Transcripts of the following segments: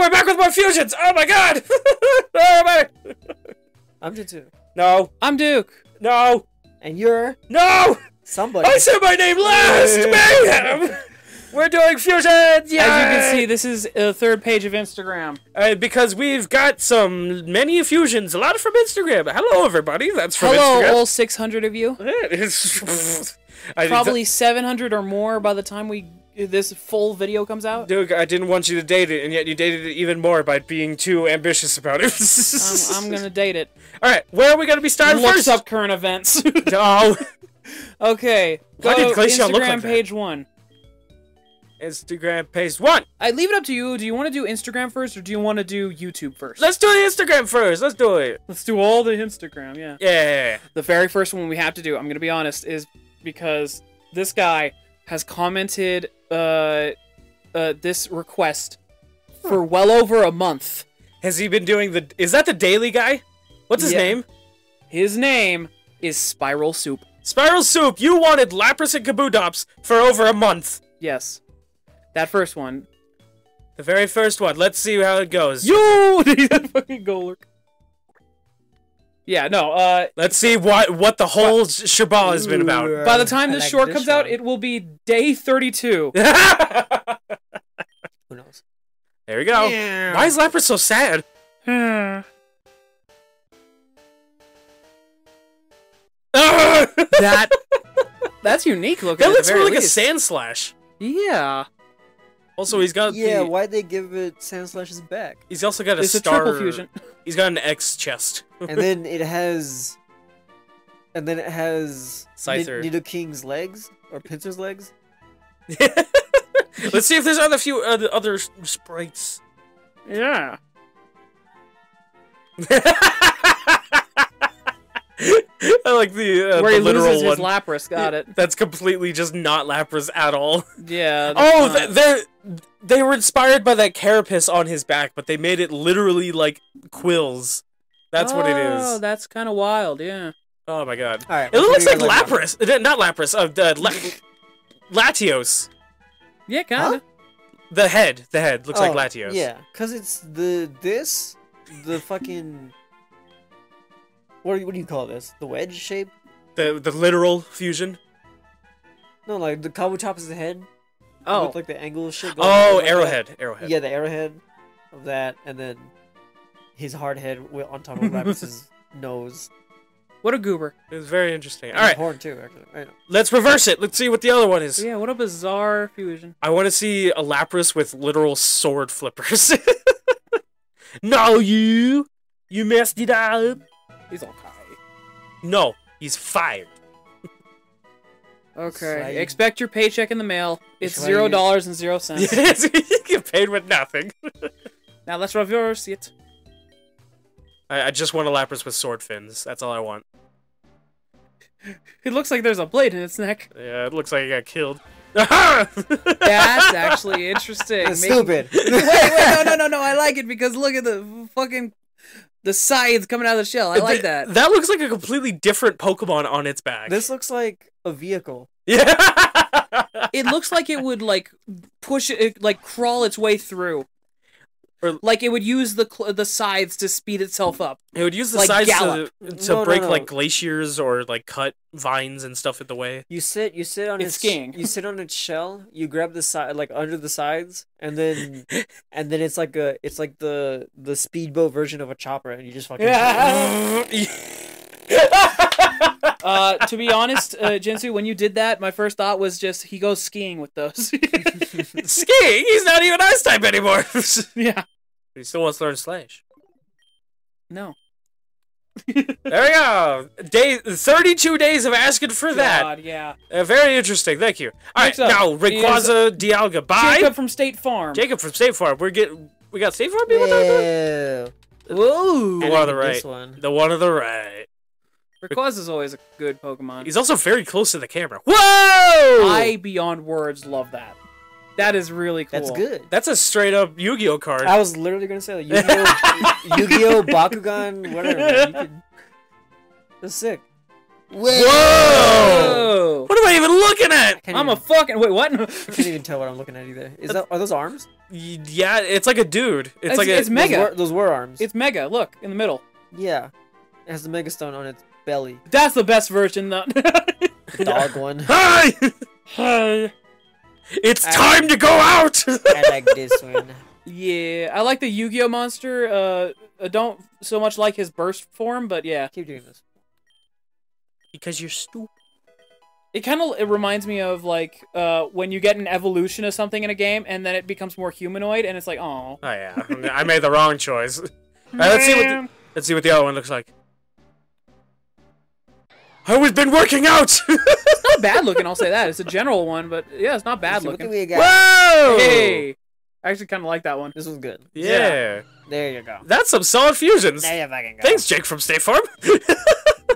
we're back with more fusions! Oh my god! oh my... I'm Jinsu. No, I'm Duke. no, And you're no! somebody. I said my name last! Mayhem! We're doing fusions! Yeah! As you can see, this is the third page of Instagram. Uh, because we've got some many fusions, a lot from Instagram. Hello, everybody. That's from Hello, Instagram. all 600 of you. Probably 700 or more by the time we this full video comes out. Dude, I didn't want you to date it, and yet you dated it even more by being too ambitious about it. I'm, I'm gonna date it. All right, where are we gonna be starting Looks first? up current events. Oh, okay, Why go Instagram look like page one. Instagram page one. I leave it up to you. Do you want to do Instagram first, or do you want to do YouTube first? Let's do the Instagram first. Let's do it. Let's do all the Instagram. Yeah. Yeah. The very first one we have to do, I'm gonna be honest, is because this guy has commented uh, uh, this request for well over a month. Has he been doing the? Is that the daily guy? What's his Yeah. name? His name is Spiral Soup. Spiral Soup. You wanted Lapras and Kabutops for over a month. Yes, that first one. The very first one. Let's see how it goes. Yo, that fucking Golurk. Yeah, no. Uh, Let's see what what the whole sh- shebang has been about. Ooh, by the time I this like short comes out, it will be day 32. Who knows? there we go. Yeah. Why is Lapras so sad? that that that's unique looking. at the looks very more like a Sandslash. Yeah, Also, he's got Yeah, the, why'd they give it Sandslash's back? he's also got a it's a star. triple fusion. He's got an X chest. and then it has, and then it has Scyther. Nidoking's legs or Pinsir's legs. Let's see if there's other few other, other sprites. Yeah. I like the, uh, Where the he literal loses one. his Lapras. Got it. That's completely just not Lapras at all. Yeah. Oh, that's th- they they were inspired by that carapace on his back, but they made it literally like quills. That's what it is. Oh, that's kind of wild. Yeah. Oh my god. All right, It looks like what do you guys Lapras. Uh, Not Lapras. Uh, uh, La- Latios. Yeah, kind of. The head. The head looks like Oh, Latios. Yeah, cause it's the this, the fucking. What do you, what do you call this? The wedge shape? The the literal fusion. No, like the Kabutops' is the head. Oh. with like the angle shit. going Oh, on like that. arrowhead. Arrowhead. Yeah, the arrowhead of that, and then his hard head on top of Lapras' nose. What a goober. It was very interesting. And All right, horn too. Actually, let's reverse it. Let's see what the other one is. Yeah. What a bizarre fusion. I want to see a Lapras with literal sword flippers. no, you. You messed it up. He's okay. No, he's fired. Okay. Slide. Expect your paycheck in the mail. It's Slide. zero dollars and zero cents. Yes, you get paid with nothing. now let's reverse it. I, I just want a Lapras with sword fins. That's all I want. It looks like there's a blade in its neck. Yeah, it looks like it got killed. That's actually interesting. That's Making- stupid. wait, wait, no, no, no, no. I like it because look at the fucking the sides coming out of the shell. I like Th- that. That looks like a completely different Pokemon on its back. This looks like a vehicle. Yeah. It looks like it would like push it, like crawl its way through. Or- like it would use the cl- the scythes to speed itself up. It would use the Like sides Gallop. to, to No, no, break no. like glaciers or like cut vines and stuff in the way. You sit, you sit on It's its skiing. You sit on its shell. You grab the side, like under the sides, and then, and then it's like a, it's like the the speedboat version of a chopper, and you just fucking. Uh, to be honest, uh, Jinsu, when you did that, my first thought was just he goes skiing with those. Skiing? He's not even ice type anymore. yeah. he still wants to learn Slash. No. There we go. Day thirty-two days of asking for that. God, yeah. Uh, very interesting. Thank you. All right, Next up now Rayquaza Dialga. Bye. Jacob from State Farm. Jacob from State Farm. We're getting. We got State Farm people. Yeah. Whoa. The one on the right. This one. The one on the right. Rayquaza is always a good Pokemon. He's also very close to the camera. Whoa! I beyond words love that. That is really cool. That's good. That's a straight up Yu-Gi-Oh card. I was literally gonna say like, Yu-Gi-Oh, Yu-Gi-Oh, Bakugan, whatever. Man. You could... That's sick. Whoa! Oh. What am I even looking at? I'm a fucking wait. What? I can't even tell what I'm looking at either. Is that are those arms? Yeah, it's like a dude. It's, It's- like a. it's Mega. Those were, those were arms. It's Mega. Look in the middle. yeah. It has the mega stone on its belly. That's the best version. Though. The dog one. Hi! Hi. It's I- time to go out! I like this one. Yeah, I like the Yu-Gi-Oh monster. Uh, I don't so much like his burst form, but yeah, Keep doing this. because you're stupid. it kind of it reminds me of like uh when you get an evolution of something in a game and then it becomes more humanoid, and it's like, oh, Oh yeah, I made the wrong choice. Alright, let's see what the, let's see what the other one looks like. Oh, we've been working out. It's not bad looking. I'll say that. It's a general one, but yeah, it's not bad looking. What do we got? Whoa! Hey, I actually kind of like that one. This was good. Yeah. There you go. that's some solid fusions. There you fucking go. Thanks, Jake from State Farm. Let me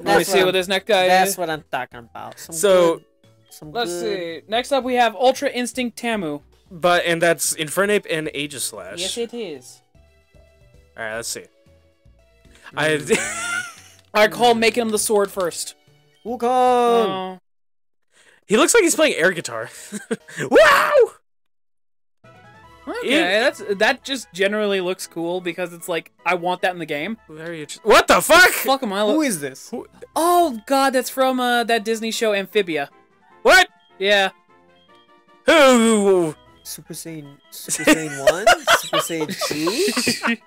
That's see what what this next guy That's is. what I'm talking about. Some So- good- some Let's good- see. Next up, we have Ultra Instinct Tamu. but and that's Infernape and Aegislash. Yes, it is. All right, let's see. Hmm. I I call making him the sword first. Wukong. Oh. he looks like he's playing air guitar. wow! Okay, that's that just generally looks cool because it's like I want that in the game. Very inter- What the fuck? Fuck am I? Who Lo- is this? oh god, that's from uh, that Disney show Amphibia. What? Yeah, Who? Super Saiyan Super Saiyan 1? Super Saiyan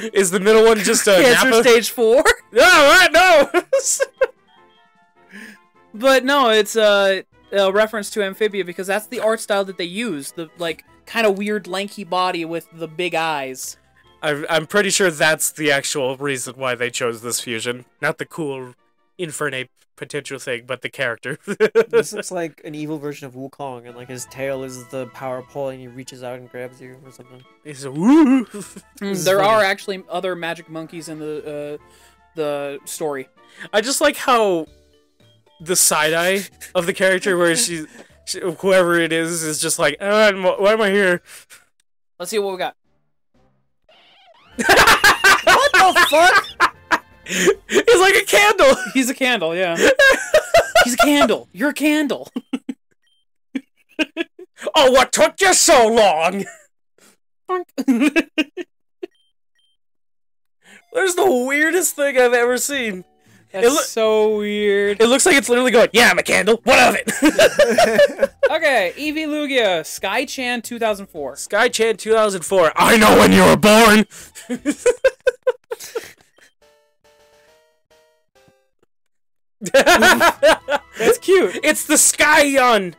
2? Is the middle one just a Cancer Nappa? Stage Four. No, what? No. But no, it's uh, a reference to Amphibia because that's the art style that they use. The like kind of weird lanky body with the big eyes. I, I'm pretty sure that's the actual reason why they chose this fusion, not the cool Infernape potential thing, but the character. This looks like an evil version of Wukong, and like his tail is the power pole, and he reaches out and grabs you or something. He's a woo. is there are actually other magic monkeys in the uh, the story. I just like how the side eye of the character, where she, she whoever it is, is just like, uh, oh, I'm- why am I here? Let's see what we got. What the fuck? He's like a candle. He's a candle, yeah. He's a candle. You're a candle. Oh, what took you so long? There's the weirdest thing I've ever seen. That's It loo- so weird. It looks like it's literally going, yeah, I'm a candle. What of it? Okay, Eevee Lugia, Sky Chan 2004. Sky Chan 2004. I know when you were born. That's cute. it's the Skyon.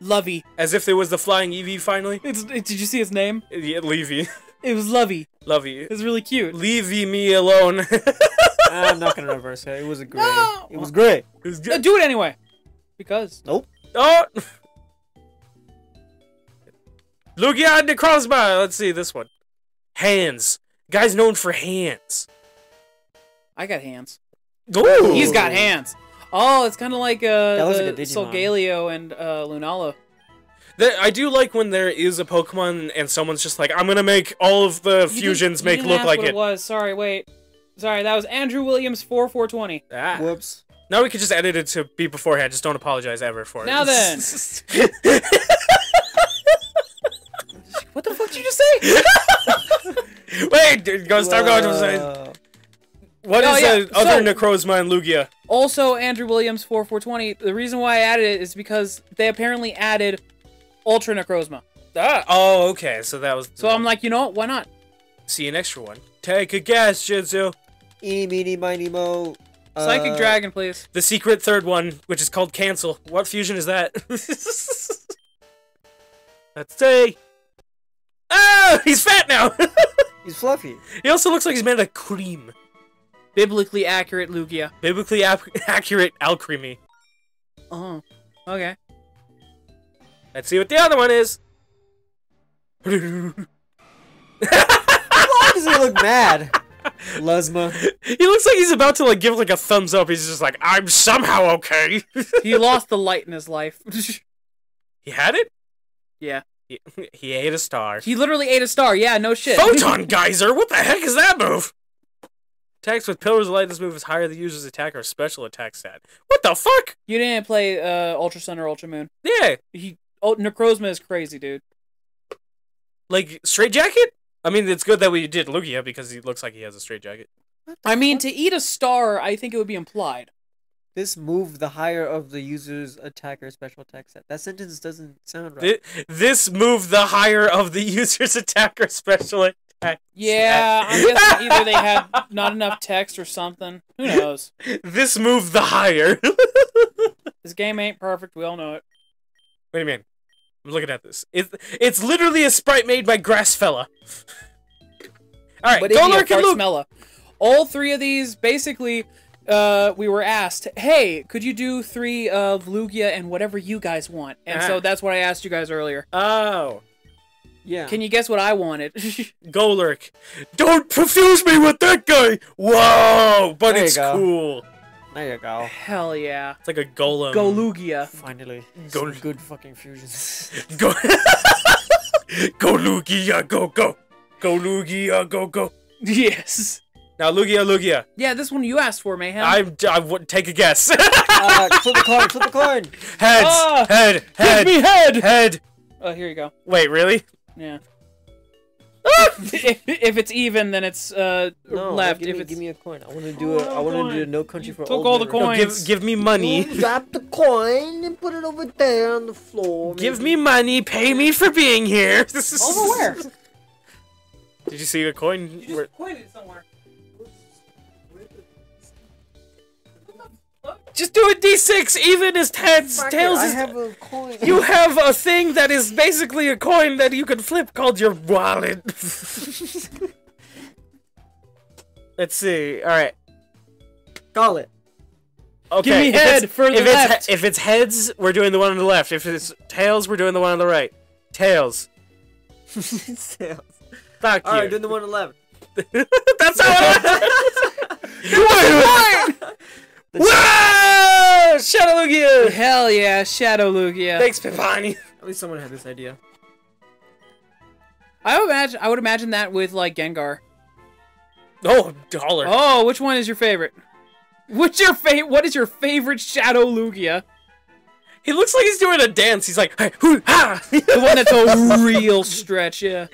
Lovey. As if there was the flying Eevee finally. It's, it- did you see his name? Yeah, Levy. It was Lovey. Lovey. you. It was really cute. Leave me alone. I'm not gonna reverse it. It was a gray. No! It was great. It was good. do it anyway. Because. Nope. Oh! Lugia Necrozma! Let's see this one. Hands. Guy's known for hands. I got hands. Ooh. He's got hands. Oh, it's kind of like uh, That the like a Digimon. Solgaleo and uh, Lunala. That- I do like when there is a Pokemon and someone's just like, I'm gonna make all of the You fusions make look like what it. it was. Sorry, wait. Sorry, that was Andrew Williams 4420. Ah. Whoops. Now we could just edit it to be beforehand. Just don't apologize ever for it. Now then. What the fuck did you just say? Wait, dude, go stop going to say. Whoa. What Oh, is yeah, the other so- Necrozma and Lugia? also, Andrew Williams 4420. The reason why I added it is because they apparently added Ultra Necrozma. Ah, oh, okay. So that was. So I'm like, you know what? Why not? see an extra one. Take a guess, Jinzu. Eeny, meeny, miny, mo. Psychic Uh, Dragon, please. The secret third one, which is called Cancel. What fusion is that? Let's see. Oh, he's fat now. He's fluffy. he also looks like he's made of cream. Biblically accurate Lugia. Biblically ap- accurate alchemy. Oh. Okay. Let's see what the other one is. Why does he look mad? Lusma. he looks like he's about to like give like a thumbs up. He's just like, I'm somehow okay. He lost the light in his life. he had it. yeah. He, he ate a star. He literally ate a star. Yeah, no shit. Photon geyser. What the heck is that move? Attacks with Pillars of Light. This move is higher than the user's attack or special attack stat. What the fuck? You didn't play uh, Ultra Sun or Ultra Moon. Yeah, He oh, Necrozma is crazy, dude. like straight jacket. I mean, it's good that we did Lugia because he looks like he has a straight jacket. I mean, to eat a star, I think it would be implied. This move the higher of the user's attack or special attack set. That sentence doesn't sound right. Thi- This move the higher of the user's attack or special attack. Yeah, I'm guessing either they had not enough text or something. Who knows? This move the higher. This game ain't perfect. We all know it. What do you mean? I'm looking at this. It's it's literally a sprite made by Grassfella. All right, But go Iggy, lurk and Luke. Smella. All three of these, basically, uh, we were asked, "Hey, could you do three of Lugia and whatever you guys want?" And so Ah. that's what I asked you guys earlier. Oh, yeah. Can you guess what I wanted? go lurk. Don't confuse me with that guy. Whoa, but There it's cool. There you go. Hell yeah! It's like a golem. Go Lugia. Finally. Go- Some good fucking fusions. Go. go Lugia, go go. Golugia, go go. Yes. Now Lugia, Lugia. Yeah, this one you asked for, Mayhem. I'm. I would take a guess. uh, flip the coin, flip the coin. Heads. Ah, head. Give Head. me head. Head. Oh, here you go. Wait, really? Yeah. If, if it's even, then it's uh No, left. Give if me, it's give me a coin. I want to do it. I want to coin. do no country for Took old all the coins. No, give give me money. Drop the coin and put it over there on the floor. Give me money. Pay me for being here. This is over where? Did you see a coin? You just Where- pointed somewhere. Just do a d6. Even as heads. Fuck it, Tails I is. have a coin. You have a thing that is basically a coin that you can flip called your wallet. Let's see. All right. call it. Okay. Give me if it's- head for the if it's he- left. if it's heads, we're doing the one on the left. If it's tails, we're doing the one on the right. Tails. Sales. Fuck All right, you. doing the one on the left. That's how it Whoa! Shadow Hell yeah, Shadow Lugia. Thanks, Pipani. At least someone had this idea. I would imagine. I would imagine that with like Gengar. Oh, dollar. Oh, which one is your favorite? What's your fa- What is your favorite Shadow Lugia? He looks like he's doing a dance. He's like, hey, hoo, ha! The one that's a real stretch, yeah.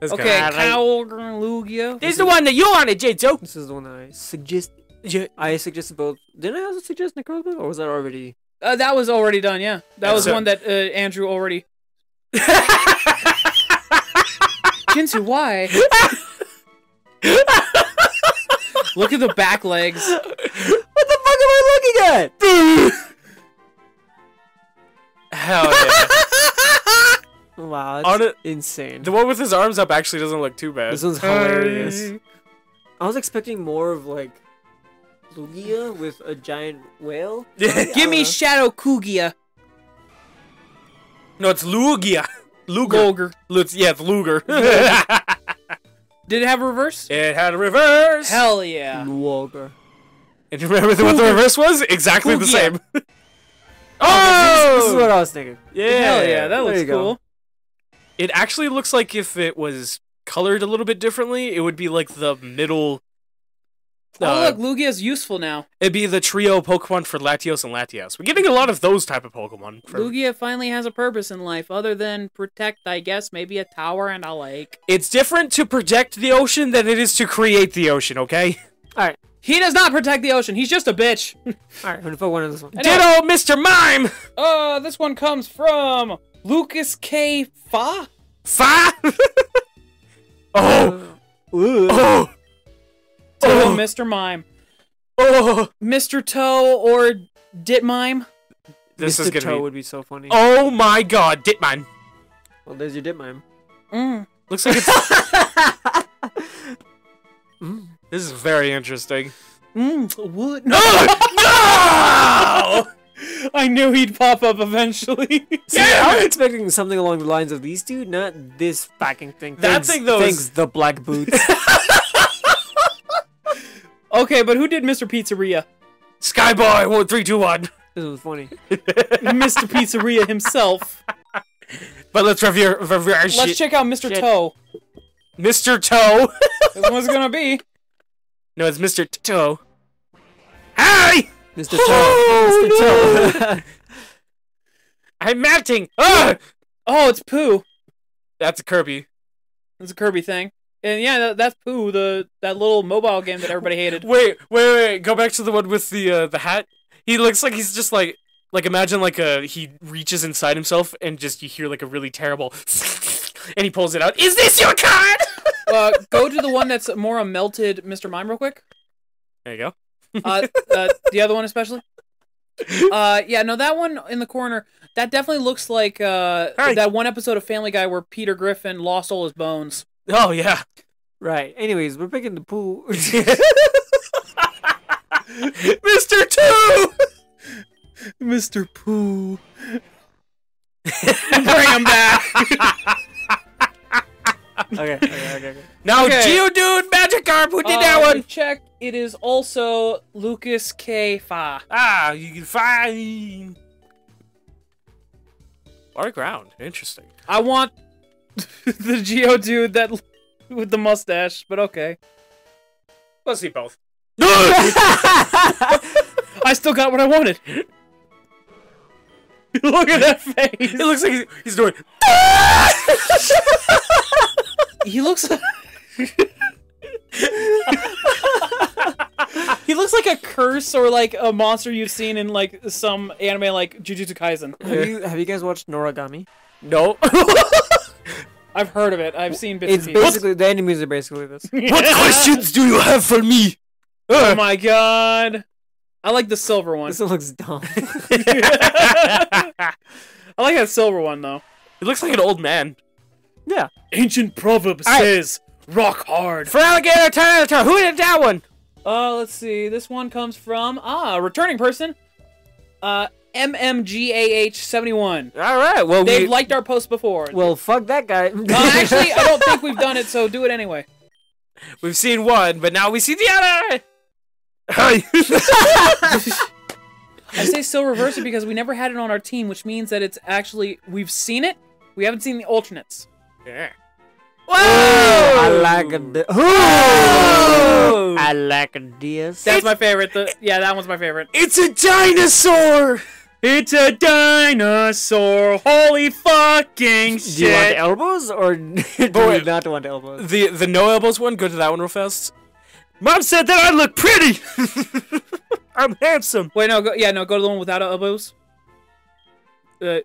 That's Okay, kinda- Cowl Lugia. This is the one that you wanted, Jitsu. This is the one that I suggest. Yeah. I suggested both. Didn't I also suggest Necrozma, or was that already? Uh, that was already done, yeah. That was So- one that uh, Andrew already. Jinsu, why? Look at the back legs. What the fuck am I looking at? Hell yeah. Wow, On that's it- insane. the one with his arms up actually doesn't look too bad. This one's hilarious. I was expecting more of like Lugia with a giant whale. Give me Shadow Lugia. No, it's Lugia. Luger. Golger. Lutz, yeah, it's Luger. Did it have a reverse? it had a reverse. Hell yeah. Luoger. And you remember what the reverse was? Exactly the same. Oh, this, is, this is oh! what I was thinking. Yeah. Hell yeah, that There looks you go. cool. It actually looks like if it was colored a little bit differently, it would be like the middle. Oh uh, look, Lugia's useful now. It'd be the trio Pokemon for Latios and Latias. We're getting a lot of those type of Pokemon. For... Lugia finally has a purpose in life other than protect, I guess, maybe a tower and a lake. It's different to project the ocean than it is to create the ocean, okay? Alright. He does not protect the ocean. He's just a bitch. All right, who the gonna put one? I know. Ditto, Mr. Mime! Uh, this one comes from Lucas K. Fa. Fa! oh! Ooh. Oh! Ditto, Oh! Mr. Mime. Oh! Mr. Toe or Ditmime. This Mr. is gonna Toe be... would be so funny. Oh my god, Ditman. Well, there's your dip mime. Mm. Looks like it's... Mm. this is very interesting. Mm. What? No! no! I knew he'd pop up eventually. See, I was expecting something along the lines of these two, not this fucking thing. That Thanks- thing, though, Thanks, is- the black boots. Okay, but who did Mr. Pizzeria? Skyboy, one, three, two, one. this was funny. Mr. Pizzeria himself. But let's review, review our Let's shit. check out Mr. Shit. Toe. Mr. Toe. This one's gonna be No, it's Mr. Toe. Hi! Mr. Toe. Mr. Toe. I'm acting! Ah! Oh, it's Pooh. That's a Kirby. It's a Kirby thing. And yeah, that, that's Pooh, the that little mobile game that everybody hated. Wait, wait, wait. Go back to the one with the uh, the hat. He looks like he's just like like imagine like a he reaches inside himself and just you hear like a really terrible and he pulls it out. Is this your card? Uh, go to the one that's more a melted Mr. Mime real quick. There you go. Uh, uh, the other one especially. Uh, yeah, no, that one in the corner. That definitely looks like uh that one episode of Family Guy where Peter Griffin lost all his bones. Oh yeah. right. Anyways, we're picking the poo. Mr. Two. Mr. Pooh. Bring him back. okay, okay, okay, okay. Now Okay. Geodude Magikarp, who did Uh, that one? Check. It is also Lucas K. Fa. Ah, you can find. Our ground. Interesting. I want the Geodude that with the mustache, but okay. Let's see both. I still got what I wanted. Look at that face. It looks like he's, he's doing. He looks. he looks like a curse or like a monster you've seen in like some anime like Jujutsu Kaisen. have you have you guys watched Noragami? No. I've heard of it. I've seen bits It's and pieces. basically the enemies are basically this. what questions do you have for me? Oh my god! I like the silver one. This one looks dumb. I like that silver one though. It looks like an old man. yeah. Ancient proverb Alright. says, "Rock hard." Feraligatr, Tyranitar, who did that one? Uh, let's see. This one comes from ah, a returning person. Uh, MMGAH71. All right. Well, They've we, liked our post before. Well, fuck that guy. uh, actually, I don't think we've done it, so do it anyway. we've seen one, but now we see the other. I say still reverse it because we never had it on our team, which means that it's actually we've seen it. We haven't seen the alternates. yeah. Whoa! I like a. Di- Oh! I like a DS. That's my favorite. The, yeah, that one's my favorite. It's a dinosaur. It's a dinosaur. Holy fucking shit! Do you want elbows or do you Boy. not want the elbows? The the no elbows one. Go to that one real fast. Mom said that I look pretty. I'm handsome. Wait, no, go, yeah, no, go to the one without elbows. Uh,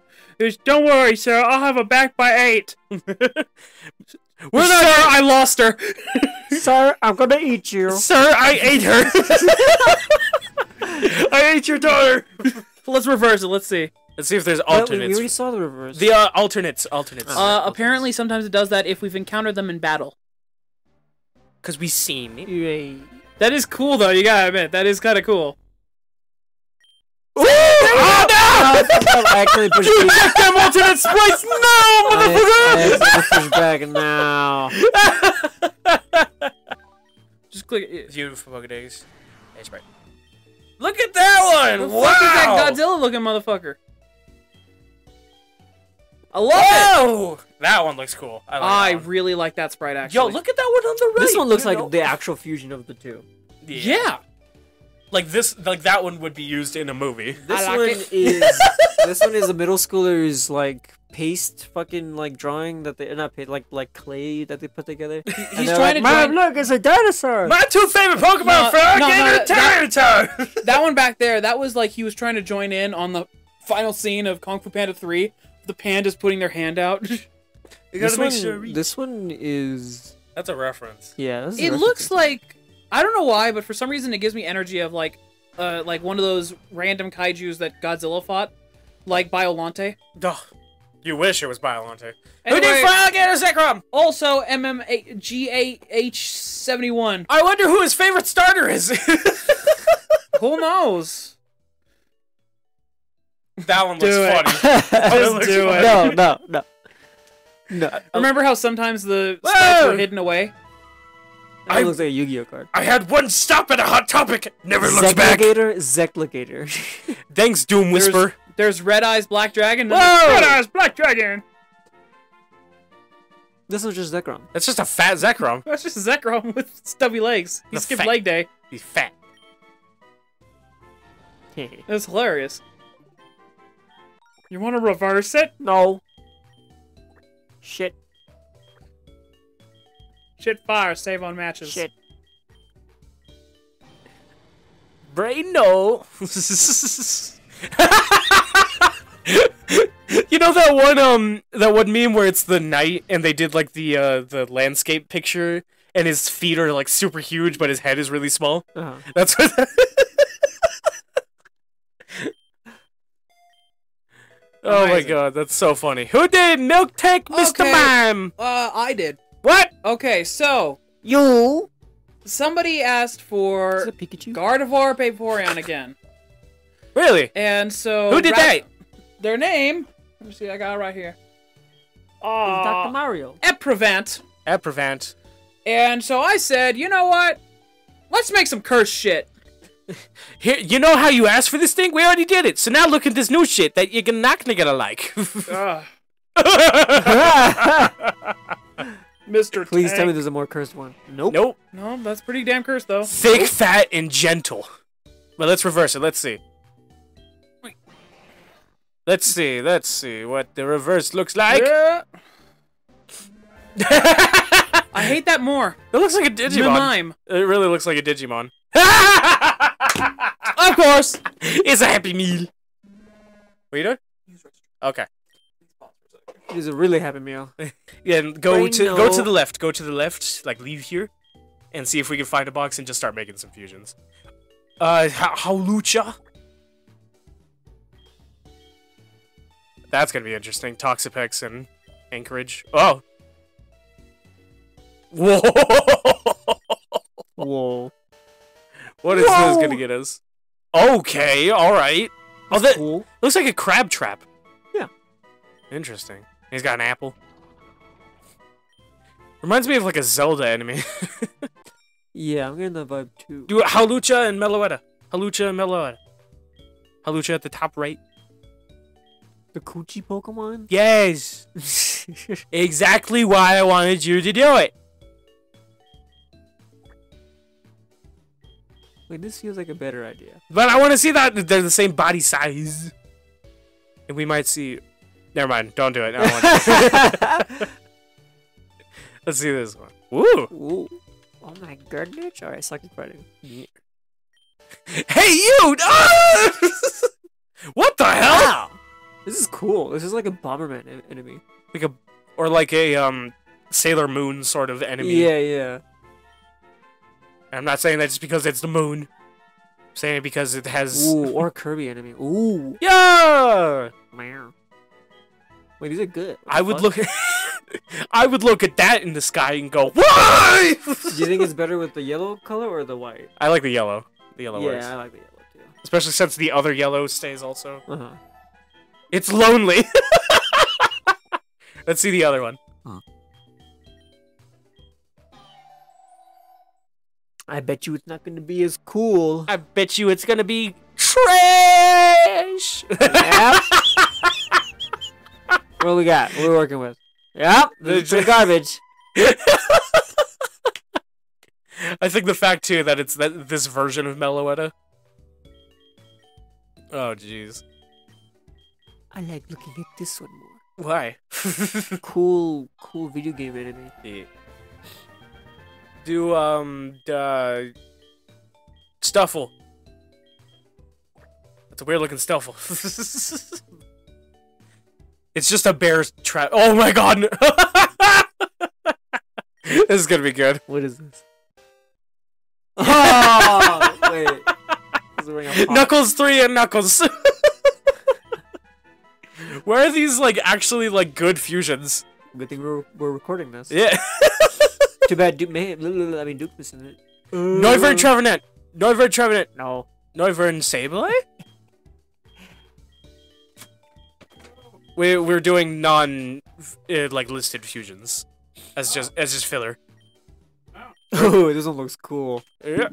don't worry, sir. I'll have her back by eight. We're sir, not. I lost her. Sir, I'm gonna eat you. Sir, I ate her. I ate your daughter. Let's reverse it. Let's see. Let's see if there's alternates. we- we already saw the reverse. The uh, alternates, alternates. Uh, apparently, sometimes it does that if we've encountered them in battle. Because we seen it. Yay. That is cool, though. You gotta admit, that is kind of cool. Ooh! Oh I actually pushed You back. check them alternate sprites! No, I motherfucker! actually pushed back now. Just click it. You for Pokedex. Hey, sprite. Look at that The one! fuck is wow! that Godzilla-looking motherfucker? I love it. That one looks cool. I, like I one. really like that sprite. Actually, Yo, look at that one on the right. This one looks You like know? the actual fusion of the two. Yeah. Like this, like that one would be used in a movie. This like one it. is this one is a middle schooler's like paste fucking like drawing that they not paste like like clay that they put together. And He's trying like, to "Mom, join- look, it's a dinosaur. My two favorite Pokemon No, for no, no, Alligator that- Tyranitar! That one back there, that was like he was trying to join in on the final scene of Kung Fu Panda 3. The pandas putting their hand out. This one, sure. this one is That's a reference. yeah. This is a it reference. looks like I don't know why, but for some reason it gives me energy of like uh like one of those random kaijus that Godzilla fought, like Biollante. Duh. You wish it was Biollante. Who Anyway, did Feraligatr Zekrom? also MMGAH71. I wonder who his favorite starter is. Who knows? that one looks funny. That looks do it. funny. no, no, no, no. Remember how sometimes the Whoa! sprites were hidden away? That I- looks like a Yu-Gi-Oh card. I had one stop at a hot topic. Never looks back. Zekligator, Zekligator. Thanks, Doom Whisper. There's Red Eyes Black Dragon. and Whoa! Red Eyes Black Dragon. This was just Zekrom. That's just a fat Zekrom. That's just a Zekrom with stubby legs. He The skipped fat- leg day. He's fat. That's hilarious. You want to reverse it? no. Shit. Shit fire, save on matches. Shit. Brain no. you know that one um that one meme where it's the night and they did like the uh the landscape picture and his feet are like super huge but his head is really small. Uh-huh. That's what. oh my god, that's so funny. Who did Miltank Mr. Okay. Mime? Uh, I did. What? Okay, so You. somebody asked Is for it Pikachu? Gardevoir Vaporeon again, Really? and so Who did Ra- that? Their name. Let me see. I got it right here. It's Dr. Uh, Mario. Eprevent. Eprovant. And so I said, you know what? Let's make some cursed shit. Here, you know how you asked for this thing? We already did it. So now look at this new shit that you're not gonna like. Ugh. Mr. Please tell me there's a more cursed one. Nope. nope. No, that's pretty damn cursed though. Thick, fat, and gentle. But let's reverse it. Let's see. Let's see. Let's see what the reverse looks like. Yeah. I hate that more. It looks like a Digimon. Mime. It really looks like a Digimon. Of course. it's a Happy Meal. What you doing? Okay. It is a really happy meal. Yeah, go Brain to go to the left. Go to the left. Like leave here, and see if we can find a box and just start making some fusions. Uh, Ha- Hawlucha. That's gonna be interesting. Toxapex and Anchorage. Oh. Whoa! Whoa. What is this gonna get us? Okay, all right. Oh, that cool. looks like a crab trap. Yeah. Interesting. He's got an apple. Reminds me of like a Zelda enemy. Yeah, I'm getting that vibe too. Do Hawlucha and Meloetta. Hawlucha and Meloetta. Hawlucha at the top right. The Coochie Pokemon? Yes. exactly why I wanted you to do it. Wait, this feels like a better idea. But I want to see that they're the same body size. And we might see. Never mind. Don't do it. I don't want Let's see this one. Ooh! Ooh. Oh my goodness. Alright, suck it fighting. Hey, you! What the hell? This is cool. This is like a Bomberman en- enemy. Like a, or like a um Sailor Moon sort of enemy. Yeah, yeah. I'm not saying that just because it's the moon. I'm saying it because it has. Ooh, or a Kirby enemy. Ooh. Yeah. Meow. Wait, these are good. What I would fuck? look. At, I would look at that in the sky and go, "Why?" Do you think it's better with the yellow color or the white? I like the yellow. The yellow works, yeah, I like the yellow too. especially since the other yellow stays also. Uh huh. It's lonely. Let's see the other one. I bet you it's not going to be as cool. I bet you it's gonna be trash. Yep. what do we got? What are we working with? Yep. This is The- garbage. I think the fact too that it's that this version of Meloetta. Oh jeez. I like looking at this one more. Why? Cool, cool video game enemy. Yeah. Do um uh Stufful. That's a weird looking Stufful. it's just a bear trap. Oh my god! this is gonna be good. What is this? Oh, wait. This is a ring of pop. Knuckles three and Knuckles. Where are these like actually like good fusions? Good thing we're, we're recording this. Yeah. Too bad Duke, man, I mean Duke was in it. Noivern Trevenant. Noivern Trevenant. No. Noivern Sableye? We we're doing non uh, like listed fusions as just as just filler. Oh, this one looks cool. Yeah.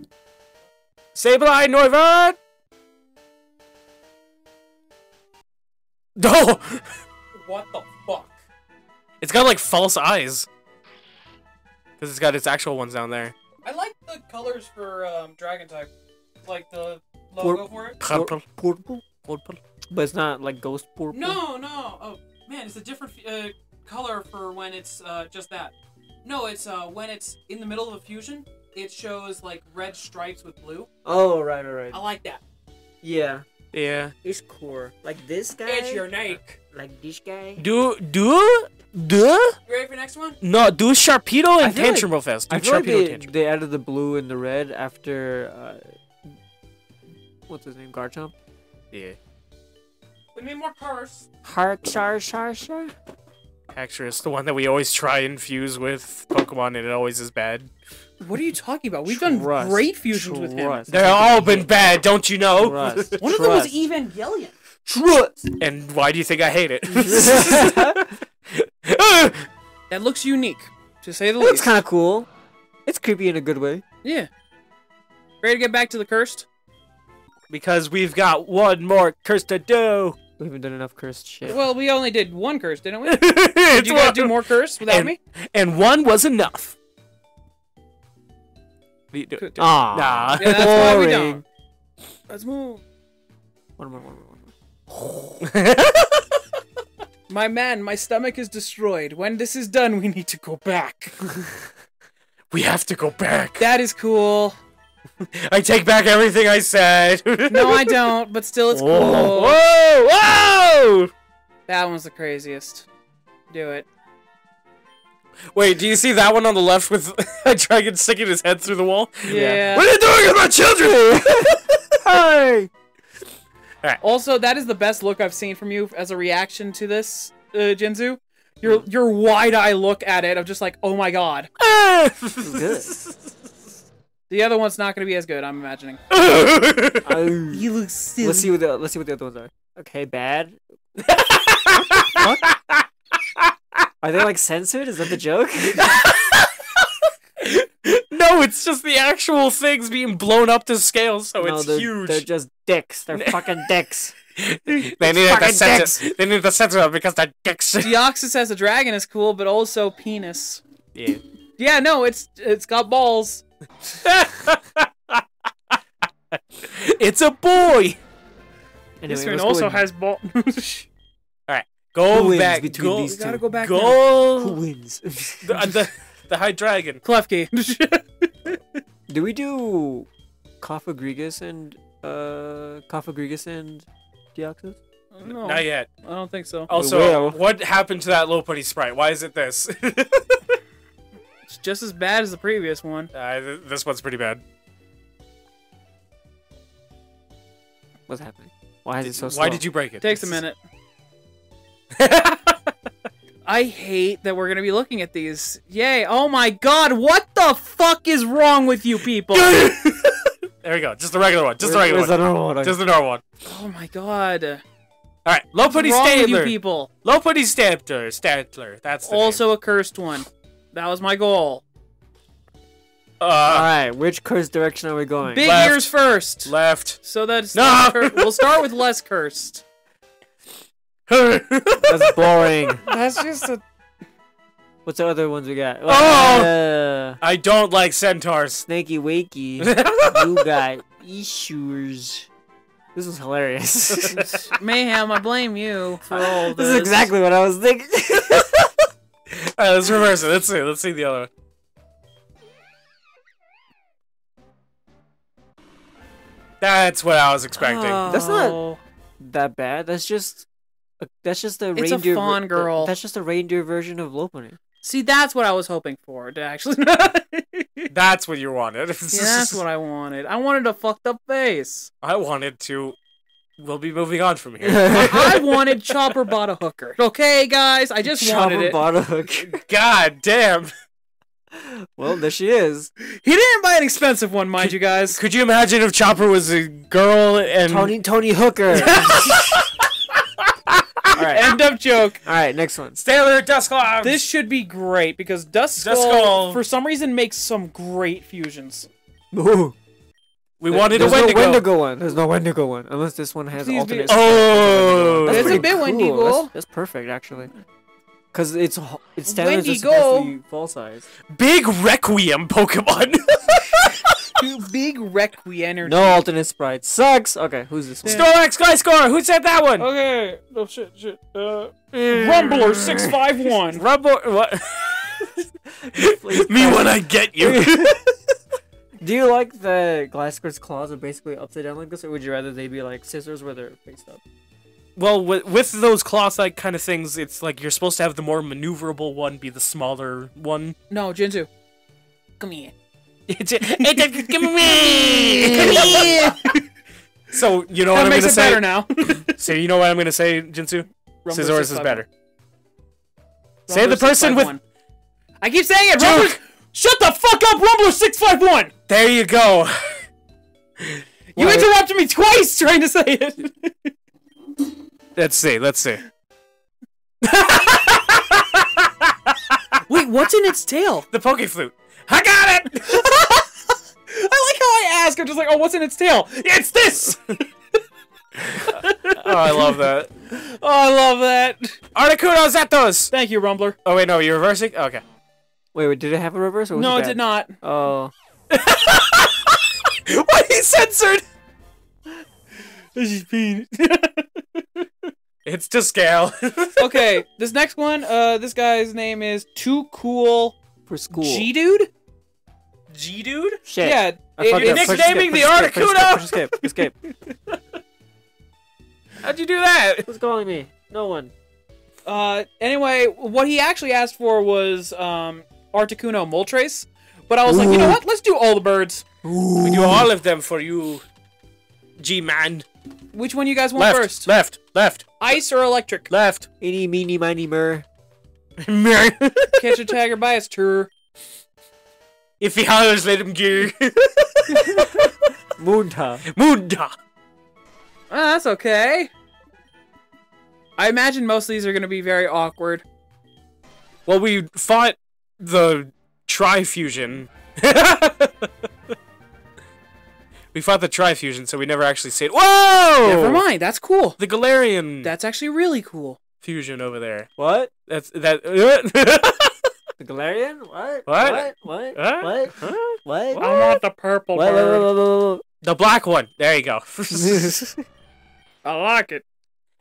Sableye Noivern. No, What the fuck? it's got like false eyes. because it's got its actual ones down there. I like the colors for um, Dragon type. Like the logo for it. Purple. Purple, Purple. but it's not like ghost purple. No, no. Oh man, it's a different uh, color for when it's uh, just that. No, it's uh, when it's in the middle of a fusion. It shows like red stripes with blue. Oh right, right, right. I like that. Yeah, Yeah. it's cool. Like this guy. It's your Nike. Like this guy. Do do do You ready for next one? no do Sharpedo and feel like- Tantrum fast. Do I feel like Sharpedo they, Tantrum. they added the blue and the red after uh, what's his name, Garchomp. Yeah. We need more curse. Hark, shar, shar, shar. Haxorus, the one that we always try and fuse with Pokemon, and it always is bad. What are you talking about? We've Trust, done great fusions with him. They've all been bad, don't you know? Trust. One of them was Evangelion. Trust. And why do you think I hate it? That looks unique, to say the It looks least. kind of cool. It's creepy in a good way. Yeah. Ready to get back to the cursed? because we've got one more curse to do. We haven't done enough cursed shit. Well, we only did one curse, didn't we? Did you guys one- do more curse without and, me? And one was enough. We do- Good. Ah, Nah. Yeah, that's why we boring. don't. Let's move. One more, one more, one more. My man, my stomach is destroyed. When this is done, we need to go back. we have to go back. That is cool. I take back everything I said. No, I don't, but still, it's Whoa. cool. Whoa! Whoa! That one's the craziest. Do it. Wait, do you see that one on the left with a dragon sticking his head through the wall? Yeah. What are you doing with my children? Hey! Also, that is the best look I've seen from you as a reaction to this, uh, Jinzu. Your your wide eye look at it of just like, oh my god. Good. The other one's not going to be as good, I'm imagining. Oh. You look silly. Let's see what the let's see what the other ones are. Okay, bad. Are they like censored? Is that the joke? no, it's just the actual things being blown up to scale, so no, it's they're, huge. They're just dicks. They're fucking dicks. they needed to censor. They needed to censor it because they're dicks. Deoxys as a dragon is cool, but also penis. yeah. Yeah, no, it's it's got balls. it's a boy. Anyway, this one also in. has balls. Go Who wins back. between Go. these We gotta go back Go. Who wins? the, uh, the the high dragon. Klefki. do we do Cofagrigus and uh Cofagrigus and Deoxys? no, Not yet. I don't think so. Also, what happened to that Lopunny sprite? Why is it this? It's just as bad as the previous one. uh, th- this one's pretty bad. What's happening? Why is it so slow? Why did you break it? Takes a minute. I hate that we're gonna be looking at these. Yay! Oh my god! What the fuck is wrong with you people? there we go. Just the regular one. Just the regular where's one. the normal one? Just the normal one. oh my god! All right. Lopunny What's wrong with you Stantler. people? Lopunny Stantler. Stantler. That's the Also a cursed one. That was my goal. name. All Uh, right, which cursed direction are we going? Big Left. ears first. left. So that's No! we'll start with less cursed. That's boring. That's just a What's the other ones we got? Oh! Uh, I don't like centaurs. Snaky Wakey. you got issues. This was hilarious. mayhem. I blame you for all this this. is exactly what I was thinking. All right, let's reverse it. Let's see. Let's see the other one. That's what I was expecting. That's not- Oh. that bad. That's just. A, that's just a It's a reindeer. ver- fawn that- girl. That's just a reindeer version of Lopunny. See, that's what I was hoping for. To actually, That's what you wanted. Yeah, that's what I wanted. I wanted a fucked up face. I wanted to. We'll be moving on from here. I wanted Chopper bought a hooker. Okay, guys, I just wanted Chopper it. bought a hooker. God damn. well, there she is. He didn't buy an expensive one, mind you guys. Could you imagine if Chopper was a girl and Tony Tony Hooker. All right. End of joke. All right, next one. Stellar Dusclops? This should be great because Dust Skull, Duskull. for some reason, makes some great fusions. Ooh. we wanted There's a no Wendigo. Wendigo one. There's no Wendigo one unless this one has Please be- alternate. Oh. That's It's a pretty bit cool. Wendigo. That's, that's perfect, actually. Because it's h- its standards are Wendigo. supposed to be full size. Big Requiem Pokemon. Two big Requiem. No alternate sprite. Sucks. Okay, who's this one? Snorlax Sky Score. Who said that one? Okay. Oh shit, shit. Uh, Rumbler six five one. Rumble. What? Me when I get you. Do you like the Glasgow claws are basically upside down like this, or would you rather they be like scissors where they're faced up? well, with, with those claw-like kind of things, it's like you're supposed to have the more maneuverable one be the smaller one. No, Jinzu. Come here. It's a, it's a, come here. so you know what That I'm makes gonna it say. better now. So you know what I'm gonna say, Jinsu? Rumbler Scissors is 651. better. Say the person with. 651. I keep saying it. Rumbler. Shut the fuck up, Rumbler six five one. There you go. You Wait. interrupted me twice trying to say it. Let's see. Let's see. Wait, what's in its tail? The Poke Flute. I got it. I like how I ask. I'm just like, oh, what's in its tail? It's this. oh, I love that. Oh, I love that. Articuno Zapdos. Thank you, Rumbler. Oh wait, no, you're reversing. Okay. Wait, wait, did it have a reverse? Or was No, it it did not. Oh, Why he censored? This is mean. It's to scale. okay, this next one, uh, this guy's name is Too Cool for school. G Dude. G dude. Shit. Yeah, it- you're nicknaming the push Articuno! Escape, escape, escape. How'd you do that? Who's calling me? No one. Uh, anyway, what he actually asked for was um Articuno Moltres, but I was like, you know what? Let's do all the birds. We do all of them for you, G man. Which one you guys want Left, first? left, left, Ice or electric? left. Eeny, meeny, miny, mer. Catch a tiger by its tur. If he hollers, let him go. Moonta. Munda. Ah, that's okay. I imagine most of these are going to be very awkward. Well, we fought the Trifusion. we fought the Trifusion, so we never actually said. Whoa! Never mind. That's cool. The Galarian That's actually really cool. fusion over there. What? That's that. The Galarian? What? What? What? What? Huh? What? Huh? What? I want the purple What? bird. What? What? What? the black one. There you go. I like it.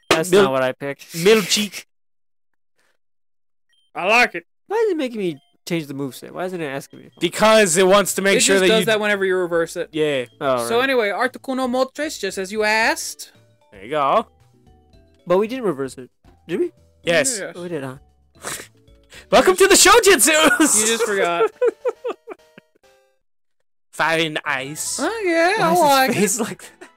That's Mil- not what I picked. Middle cheek. I like it. Why is it making me change the moveset? Why isn't it asking me? Because it wants to make it sure just that does you. that whenever you reverse it. Yeah. Oh, So right. anyway, Articuno Moltres, just as you asked. There you go. But we didn't reverse it. Did we? Yes. Yeah. Oh, we did, huh? Welcome to the show, Shojitsu. You just forgot. Fine ice. oh yeah, I like is it. like that?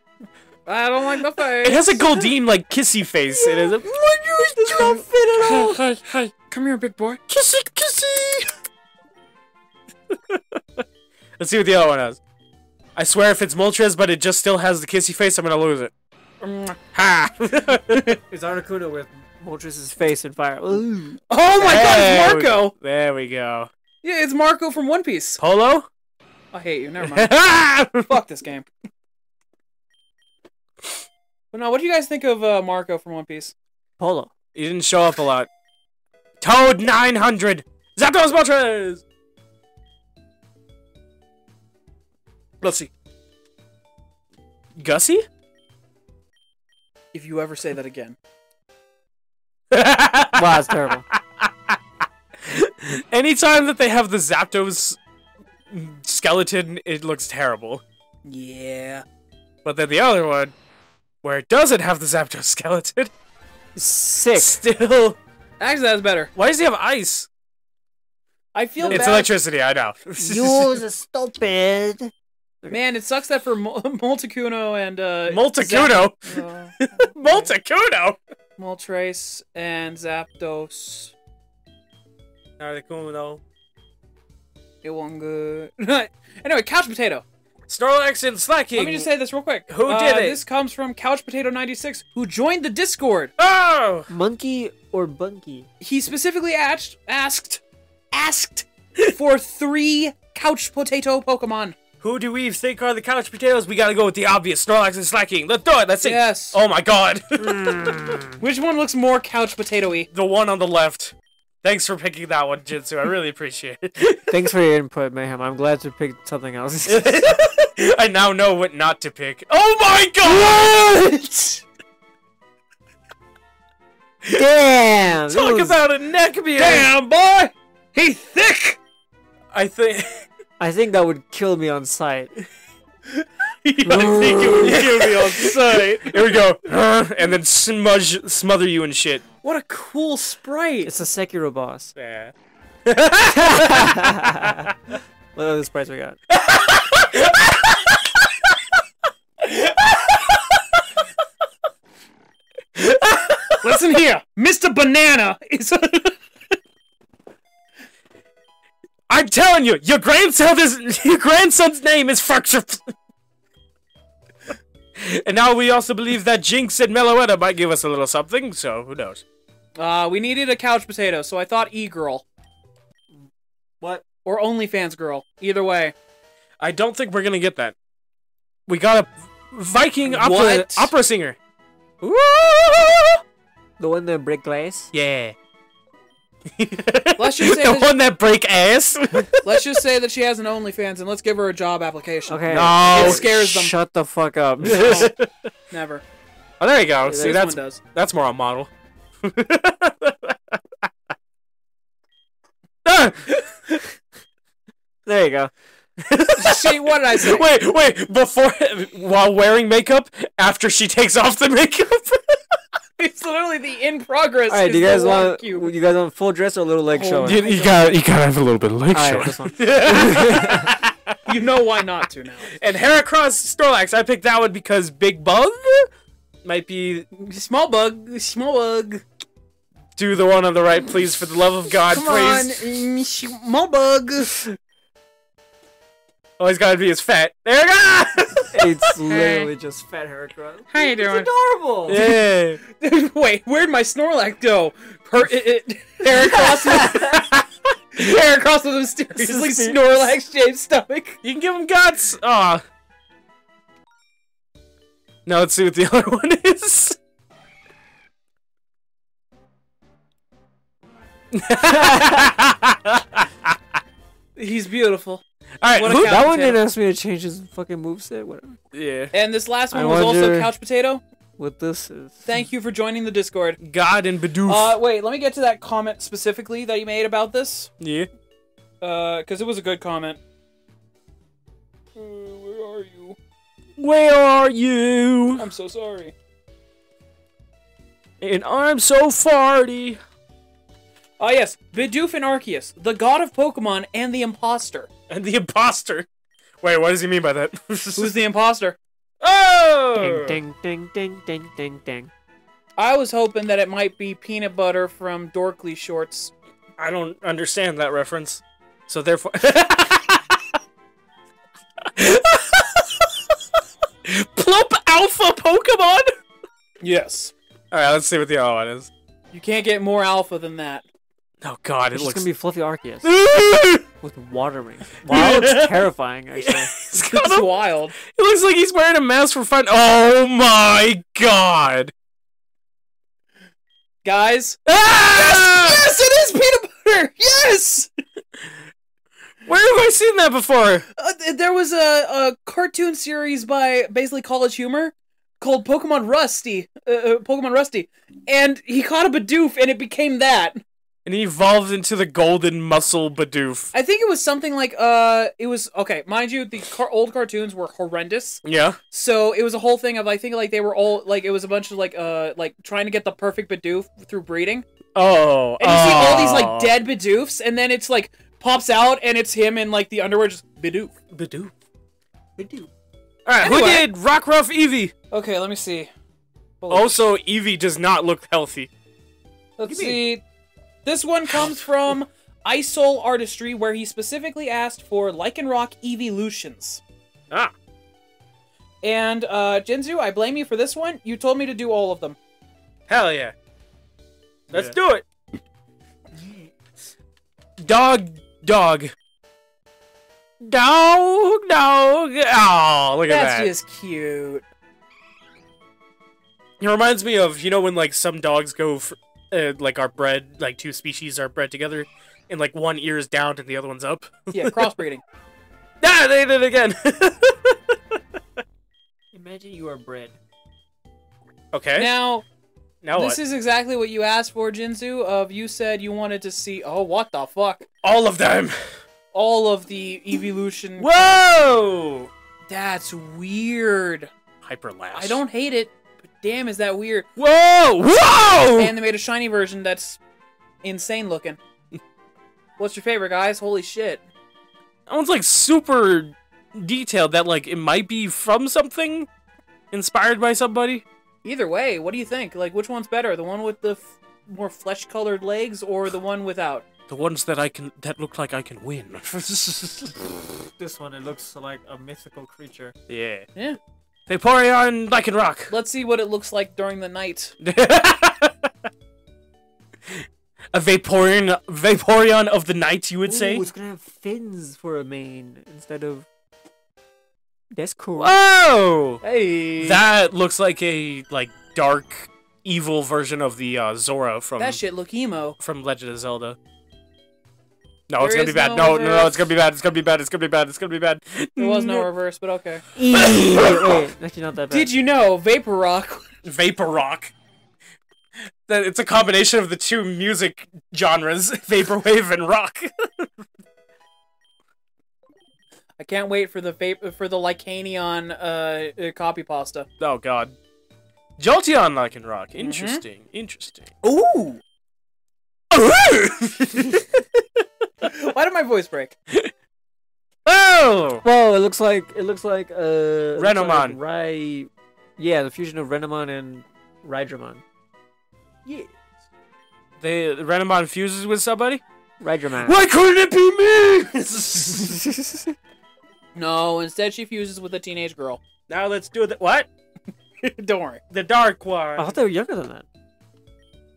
I don't like the face. It has a Goldeen like kissy face. It is a This don't fit at all. Hey, hey, come here, big boy. kissy kissy. Let's see what the other one has. I swear, if it's Moltres, but it just still has the kissy face, I'm gonna lose it. Mwah. Ha! It's Articuno with Moltres' face and fire. Ooh. Oh my god, it's we- Marco! There we go. Yeah, it's Marco from One Piece. Polo? I hate you. Never mind. Fuck this game. But now, what do you guys think of uh, Marco from One Piece? Polo. He didn't show up a lot. Toad 900! Zapdos Moltres! Let's see. Gussie? If you ever say that again. Wow, that's terrible. Anytime that they have the Zapdos skeleton, it looks terrible. Yeah. But then the other one, where it doesn't have the Zapdos skeleton, Sick. still. Actually, that's better. Why does he have ice? I feel It's bad. electricity, I know. You're stupid. Man, it sucks that for Mol- Moltecuno and uh, Moltecuno? Zap- uh, Moltecuno! Moltres and Zapdos. Articuno. It wasn't good. anyway, Couch Potato. Snorlax and Slaking. Let me just say this real quick. Who Uh, did it? This comes from Couch Potato 96, who joined the Discord. Oh! Monkey or Bunky? He specifically asked asked asked for three Couch Potato Pokemon. Who do we think are the couch potatoes? We gotta go with the obvious Snorlax and Slaking. Let's do it. Let's see. Yes. Oh my god. Hmm. Which one looks more Couch Potato-y? the one on the left. Thanks for picking that one, Jinsu. I really appreciate it. Thanks for your input, Mayhem. I'm glad to pick something else. I now know what not to pick. Oh my god! What? Damn! Talk was- about a neck beard! Damn, boy! He's thick! I think I think that would kill me on sight. I think it would kill me on sight. Here we go. And then smudge smother you and shit. What a cool sprite! It's a Sekiro boss. Yeah. What other sprites we got? Listen here, Mr. Banana is. I'm telling you, your grandson is your grandson's name is Fracture. and now we also believe that Jinx and Meloetta might give us a little something, so who knows? uh, we needed a couch potato, so I thought E girl What? or OnlyFans girl. Either way. I don't think we're gonna get that. We got a Viking opera What? opera singer. Woo! The one that break glass? Yeah. Let's just say the that- one that break ass. Let's just say that she has an OnlyFans and let's give her a job application. Okay. No. It scares them. Shut the fuck up. Never. oh, there you go. See, that's does. that's more a model. There you go. See, what did I say? wait, wait. Before, while wearing makeup, after she takes off the makeup. It's literally the in progress. All right, do you guys want? cube. You guys want full dress or a little leg Oh, showing? you- you got you gotta have a little bit of leg All right, this one. You know why not to now. and Heracross Snorlax, I picked that one because Big Bug might be Small bug, small bug. do the one on the right, please, for the love of God, Come please. on, mm, small bug. Oh, he's gotta be as fat. There we goes. it's literally just fat Heracross. How you It's doing? adorable. yeah. Wait, where'd my Snorlax go? Per- it, it, Heracross with, Heracross with a mysteriously Snorlax shaped stomach. You can give him guts. Aw. Now let's see what the other one is. He's beautiful. All right, What who- That one potato. didn't ask me to change his fucking moveset. Whatever. yeah. And this last one I was also Couch Potato. What this is? Thank you for joining the Discord. God and Bidoof. Uh, wait, let me get to that comment specifically that you made about this. yeah. Uh, because it was a good comment. Uh, where are you? Where are you? I'm so sorry. And I'm so farty. Ah, yes, Bidoof and Arceus, the god of Pokemon and the imposter. And the imposter. Wait, what does he mean by that? Who's the imposter? Oh! Ding ding ding ding ding ding ding. I was hoping that it might be Peanut Butter from Dorkly Shorts. I don't understand that reference. So therefore. Plump Alpha Pokemon? Yes. Alright, let's see what the other one is. You can't get more alpha than that. Oh god, it It's just looks. gonna be fluffy Arceus it with water rings. Wow, it's terrifying actually. It's It's a- wild. it looks like he's wearing a mask for fun. Oh my god! Guys. Ah! Yes, it is Peanut Butter! Yes! Where have I seen that before? Uh, there was a, a cartoon series by basically College Humor called Pokemon Rusty. Uh, uh, Pokemon Rusty. And he caught a Bidoof and it became that. And he evolved into the golden muscle Bidoof. I think it was something like, uh, it was, okay, mind you, the car- old cartoons were horrendous. Yeah. So it was a whole thing of, I think, like, they were all, like, it was a bunch of, like, uh, like, trying to get the perfect Bidoof through breeding. Oh. And you see all these, oh. like, dead Bidoofs, and then it's, like, pops out, and it's him in, like, the underwear, just, Bidoof. Bidoof. Bidoof. Alright, who did Rock Rockruff Eevee? Okay, let me see. Holy Also, Eevee does not look healthy. Let's What do see. This one comes from Isol Artistry, where he specifically asked for Lycanroc Evolutions. Ah. And, uh, Jinzu, I blame you for this one. You told me to do all of them. Hell yeah. Let's Yeah. do it. Dog, dog. Dog, dog. Oh, look at that. That's just cute. It reminds me of, you know, when, like, some dogs go for, uh, like are bred, like two species are bred together, and like one ear is down and the other one's up. Yeah, crossbreeding. Ah, they did it again. Imagine you are bred. okay. now, now this what? is exactly what you asked for, Jinzu. Of you said you wanted to see. Oh, what the fuck! All of them. All of the evolution. Whoa! That's weird. Hyper lash. I don't hate it, but damn, is that weird? Whoa! Whoa! And they made a shiny version that's insane looking. What's your favorite, guys? Holy shit! that one's like super detailed. That like it might be from something, inspired by somebody. Either way, what do you think? Like, which one's better? The one with the f- more flesh-colored legs, or the one without? The ones that I can that look like I can win. This one, it looks like a mythical creature. yeah. Yeah. Vaporeon Lycanroc. Let's see what it looks like during the night. a Vaporeon Vaporeon of the night, you would say? It's gonna have fins for a mane instead of. That's cool. Whoa! Hey, That looks like a like dark evil version of the uh, Zora from that shit look emo. from Legend of Zelda. No, it's gonna be bad. no No, no, no, it's gonna be bad. It's gonna be bad. It's gonna be bad. It's gonna be bad. There was no reverse, but okay. wait, wait, actually not that bad. Did you know Vapor Rock? Vapor rock. That it's a combination of the two music genres, vaporwave and rock. I can't wait for the vape for the Lycanion uh, uh copy pasta. oh God. Jolteon Lycanroc. Mm-hmm. Interesting. Interesting. Ooh! Why did my voice break? oh! Whoa! It looks like it looks like uh. it looks like Renamon. Rai. Yeah, the fusion of Renamon and Rydramon. Yeah. They Renamon fuses with somebody. Rydramon. Why couldn't it be me? No, instead she fuses with a teenage girl. now let's do the what? Don't worry. The dark one. I thought they were younger than that.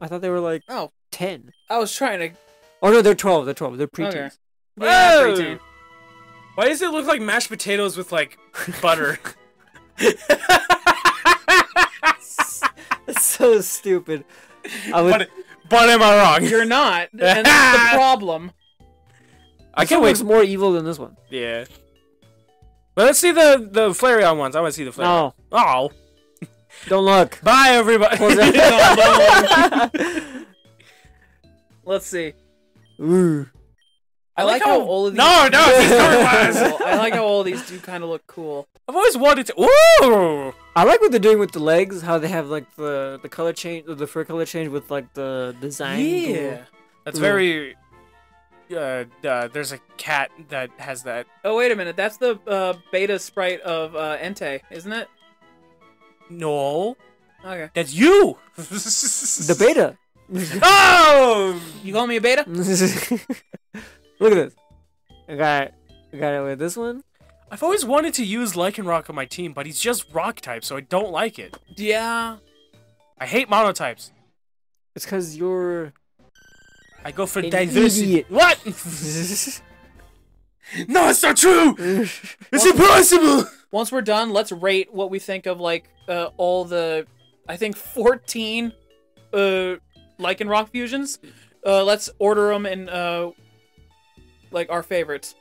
I thought they were like Oh. ten. I was trying to. Oh no, they're twelve. They're twelve. They're preteens. Okay. Whoa! Yeah, preteen. Why does it look like mashed potatoes with like butter? That's so stupid. I would. but, but am I wrong? You're not, and that's the problem. I this can't one wait. looks more evil than this one. Yeah. But let's see the the Flareon ones. I want to see the Flareon. No, Oh, oh. don't look. bye everybody. Close it. Let's see. Ooh. I like how all of these. No, no, it's color-wise. I like how all these do kind of look cool. I've always wanted to. Ooh. I like what they're doing with the legs. How they have like the the color change, the fur color change with like the design. Yeah. That's Ooh. very. Uh, uh, there's a cat that has that. Oh wait a minute, that's the uh, beta sprite of uh, Entei, isn't it? No, Okay. that's you. The beta. Oh. You call me a beta? Look at this. I got I got it with this one. I've always wanted to use Lycanroc on my team, but he's just rock type, so I don't like it. Yeah. I hate monotypes. It's because you're. I go for diversity. What? no, it's not true. It's impossible. Once we're done, let's rate what we think of like uh, all the, I think 14 uh, Lycanroc fusions. Uh, let's order them in uh, like our favorites.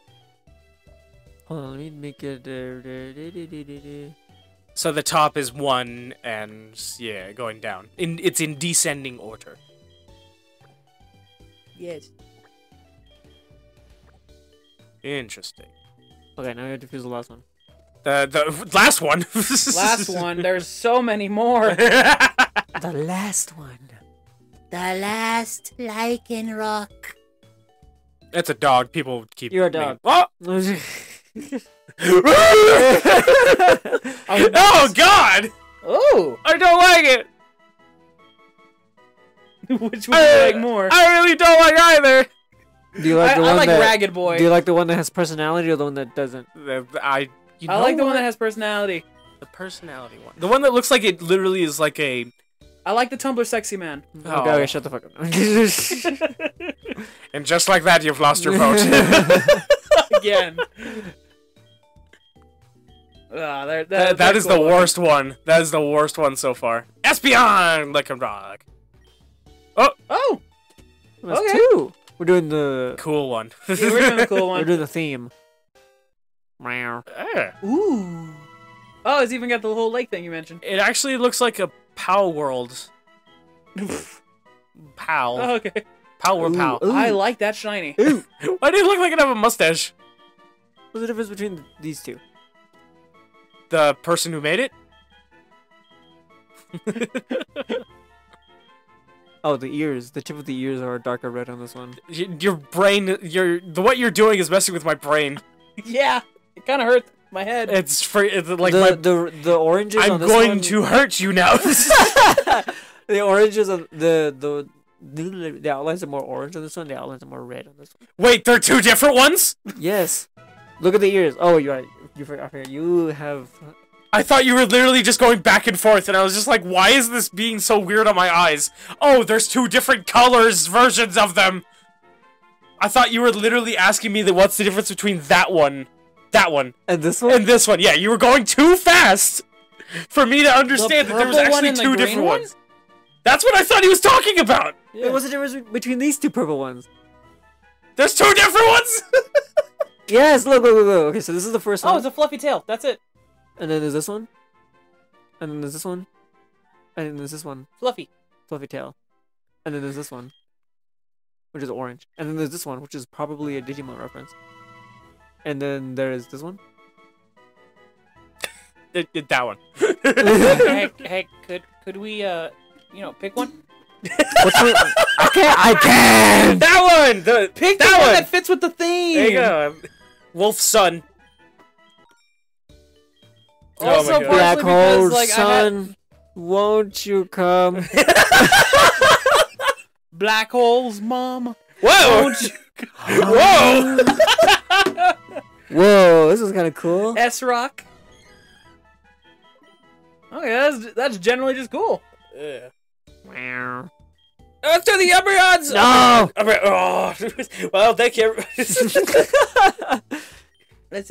Hold on, let me make it. Uh, So the top is one, and yeah, going down. In it's in descending order. Yes. Interesting. okay, now we have to fuse the last one. The the last one. Last one. There's so many more. The last one. The last Lycanroc. That's a dog. People keep. You're a dog. Oh! oh, oh God! Oh, I don't like it. which one do you like more? I really don't like either. do you like I, the I like that? Ragged Boy. Do you like the one that has personality or the one that doesn't? The- I. You I know like the one that has personality. the personality one. The one that looks like it literally is like a. I like the Tumblr sexy man. Oh. okay, shut the fuck up. And just like that, you've lost your vote. Again. Ah, they're, they're, that, that they're is the cool. worst one. That is the worst one so far. Espeon Lycanroc. Oh, That's Okay. two. We're doing the Cool one. yeah, we're doing a cool one. we're doing the theme. Meow. Ah. Ooh. Oh, it's even got the whole lake thing you mentioned. It actually looks like a POW world. Pow. Oh, okay. Pal or Ooh, pal. ooh. I like that shiny. Ooh. Why do you look like it have a mustache? What's the difference between these two? The person who made it? Oh, the ears. The tip of the ears are darker red on this one. Your brain, your the what you're doing is messing with my brain. yeah, it kind of hurt my head. It's for it's like the, my. the the oranges I'm this going one- to hurt you now. the oranges on the the the the outlines are more orange on this one. The outlines are more red on this one. Wait, they're two different ones. Yes. Look at the ears. Oh, you're right. You forgot. I forgot. You have. I thought you were literally just going back and forth, and I was just like, why is this being so weird on my eyes? Oh, there's two different colors versions of them. I thought you were literally asking me that what's the difference between that one, that one, And this one. and this one. Yeah, you were going too fast for me to understand that there was actually and the two green different one? ones. That's what I thought he was talking about. Wait, What's the difference between these two purple ones? There's two different ones. Yes. Look. Look. Look. look. Okay. So this is the first Oh, one. it's a fluffy tail. That's it. And then there's this one. And then there's this one. And then there's this one. Fluffy. Fluffy tail. And then there's this one. Which is orange. And then there's this one, which is probably a Digimon reference. And then there's this one. It- it- that one. hey, hey, could could we uh, you know, pick one? What's one? I can't. I can. that one. The Pick that the one one. that fits with the theme. There you go. Wolf's son. Oh my Also, God. Black because, hole like, I had- won't you come? Black holes, mom. Whoa! Won't you- Whoa! Whoa, this is kind of cool. S Rock. Okay, that's that's generally just cool. Yeah. Meow. Let's do the Umbreons! No! Embry- oh. well, thank you. Let's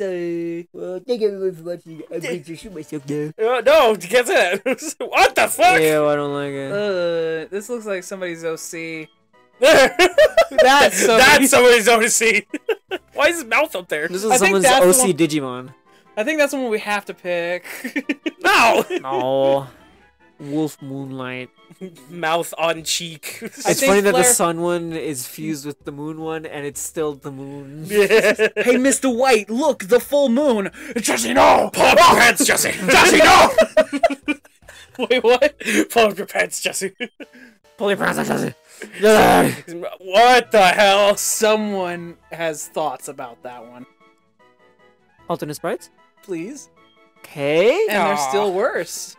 uh, well, thank everyone for watching. I'm going to shoot myself now. Uh, no, you can't say that. what the fuck? Ew, I don't like it. Uh, this looks like somebody's OC. That's somebody- That's somebody's OC. Why is his mouth up there? This is think someone's that's OC one- Digimon. I think that's the one we have to pick. No! Oh, Wolf Moonlight. Mouth on cheek. It's think funny that the sun one is fused with the moon one, and it's still the moon. hey, Mr. White, look, the full moon. Jesse, no! Pull up your pants, Jesse! Jesse, no! Wait, what? Pull up your pants, Jesse. Pull your pants out, Jesse. what the hell? Someone has thoughts about that one. Alternate sprites. Please. Okay. And they're still worse.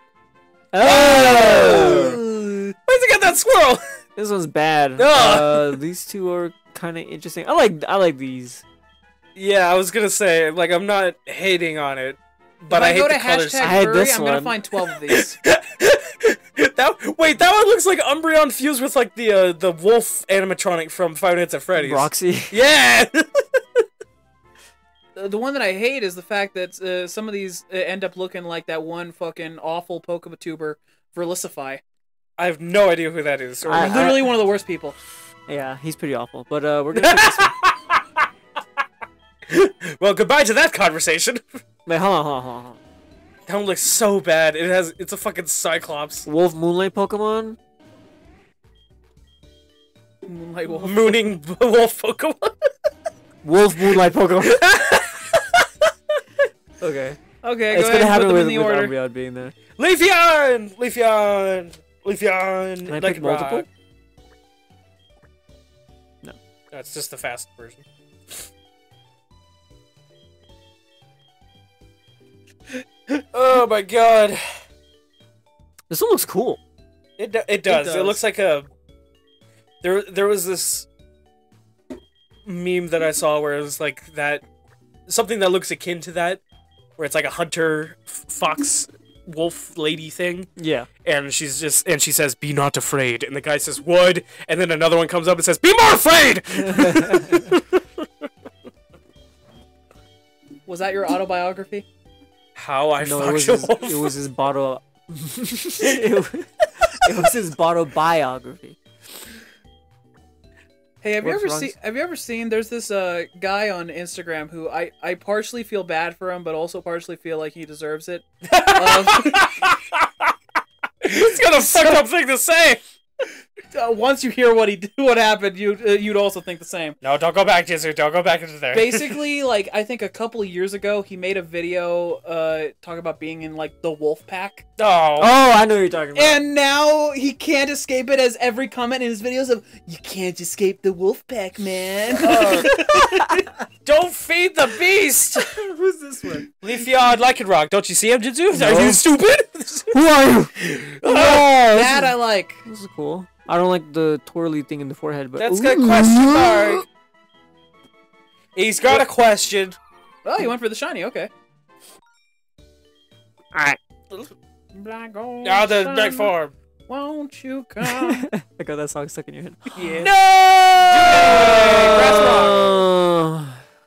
Oh, Where's he got that squirrel? this one's bad. Uh, these two are kind of interesting. I like. I like these. Yeah, I was gonna say, like, I'm not hating on it, but if I, I, hate go the to colors. hashtag I had this I'm gonna one. find 12 of these. that wait, that one looks like Umbreon fused with like the uh, the wolf animatronic from Five Nights at Freddy's. Roxy. Yeah. The one that I hate is the fact that uh, some of these uh, end up looking like that one fucking awful Pokematuber, Verlicify. I have no idea who that is. Or I- Literally one of the worst people. yeah, he's pretty awful. But uh, we're gonna pick this one. well, goodbye to that conversation. Wait, hold on, hold on, hold on, hold That one looks so bad. It has. It's a fucking Cyclops. Wolf Moonlight Pokemon. Moonlight Wolf. mooning wolf Pokemon. Wolf Moonlight Pokemon. okay. Okay, it's go gonna ahead and happen put them with, in the with order. Umbreon being there. Leafeon, Leafeon, Leafeon. Can I pick multiple? No. That's just the fast version. Oh my god. This one looks cool. It do- it does. It, does. looks like a there there was this meme that I saw where it was like that something that looks akin to that where it's like a hunter f- fox wolf lady thing Yeah. and she's just and she says be not afraid and the guy says would and then another one comes up and says be more afraid Was that your autobiography? How I no, fucked it was his, it was his bottle. it, was, it was his bottle biography. Hey, have you ever seen? Have you ever seen? There's this uh guy on Instagram who I I partially feel bad for him, but also partially feel like he deserves it. Um, it's got a fucked up thing to say. Uh, once you hear what he did, what happened, you uh, you'd also think the same. No, don't go back, Jizzu. Don't go back into there. Basically, like I think a couple of years ago, he made a video uh talking about being in like the wolf pack, oh. Oh, I know you're talking about. and now he can't escape it. As every comment in his videos of "You can't escape the wolf pack, man." Don't feed the beast! Who's this one? Leafyard Lycanroc. Don't you see him, Jitsu? Are you stupid? Who are you? oh, that I like. This is cool. I don't like the twirly thing in the forehead, but That's Ooh. got question mark. He's got a question. Oh, you went for the shiny. Okay. Alright. Black gold Now ah, the sun, back form. Won't you come? I got that song stuck in your head. yeah. No!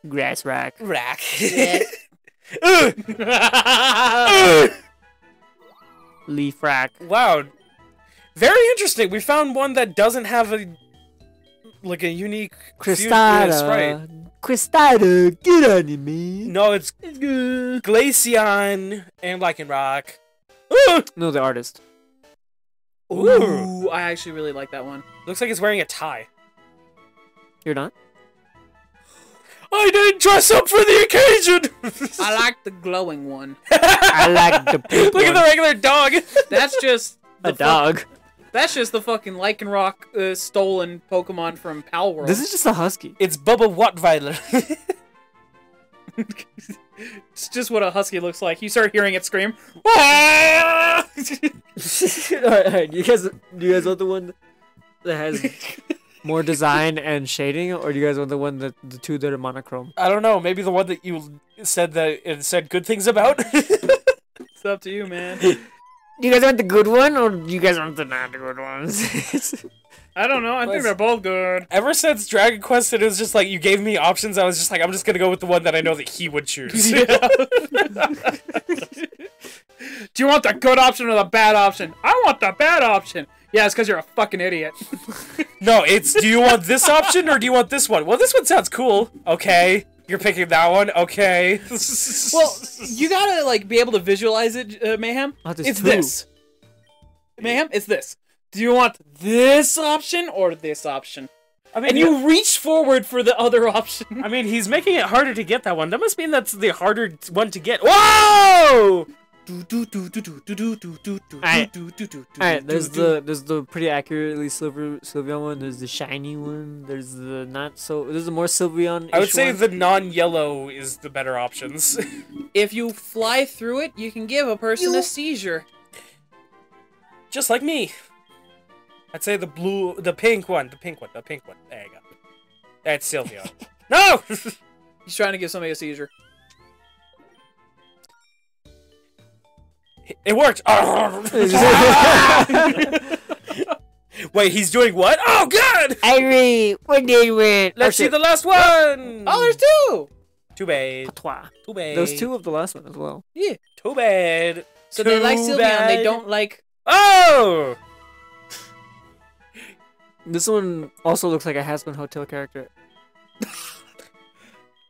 Grass rock. Grass rack. Rack. Yeah. Leaf rack. wow. Very interesting. We found one that doesn't have a like a unique few- yeah, that's right. Cristata. Cristata, get on you, man. No, it's Glaceon and Lycanroc. Ooh! No, the artist. Ooh. Ooh, I actually really like that one. Looks like he's wearing a tie. You're not? I didn't dress up for the occasion. I like the glowing one. I like the pink Look at the regular dog. That's just A dog. That's just the fucking Lycanroc uh, stolen Pokemon from Palworld. This is just a husky. It's Bubba Wattweiler. it's just what a husky looks like. You start hearing it scream. alright, alright. You guys, do you guys want the one that has more design and shading, or do you guys want the one that the two that are monochrome? I don't know. Maybe the one that you said that it said good things about. It's up to you, man. Do you guys want the good one, or do you guys want the not good ones? I don't know. I think they're both good. Ever since Dragon Quest, it was just like you gave me options. I was just like, I'm just gonna go with the one that I know that he would choose. Do you want the good option or the bad option? I want the bad option. Yeah, it's because you're a fucking idiot. no, it's do you want this option or do you want this one? Well, this one sounds cool. Okay, you're picking that one. Okay. well, you gotta like be able to visualize it, uh, Mayhem. Oh, it's two. this. Mayhem, it's this. Do you want this option or this option? I mean, And you reach forward for the other option. I mean, he's making it harder to get that one. That must mean that's the harder one to get. Whoa! Alright. Alright, there's the there's the pretty accurately silver Sylveon one. There's the shiny one. There's the not so. There's the more Sylveon. I would say one. the non-yellow is the better options. If you fly through it, you can give a person You- a seizure. Just like me. I'd say the blue, the pink one, the pink one, the pink one. There you go. That's Sylvia. no! He's trying to give somebody a seizure. It worked. Wait, he's doing what? Oh, God! Irie, when they went. Let's see the last one. Oh, there's two. Too bad. Patois. Too bad. There's two of the last one as well. Yeah. Too bad. So they like Too Sylveon, they don't like. Oh! This one also looks like a Hazbin Hotel character.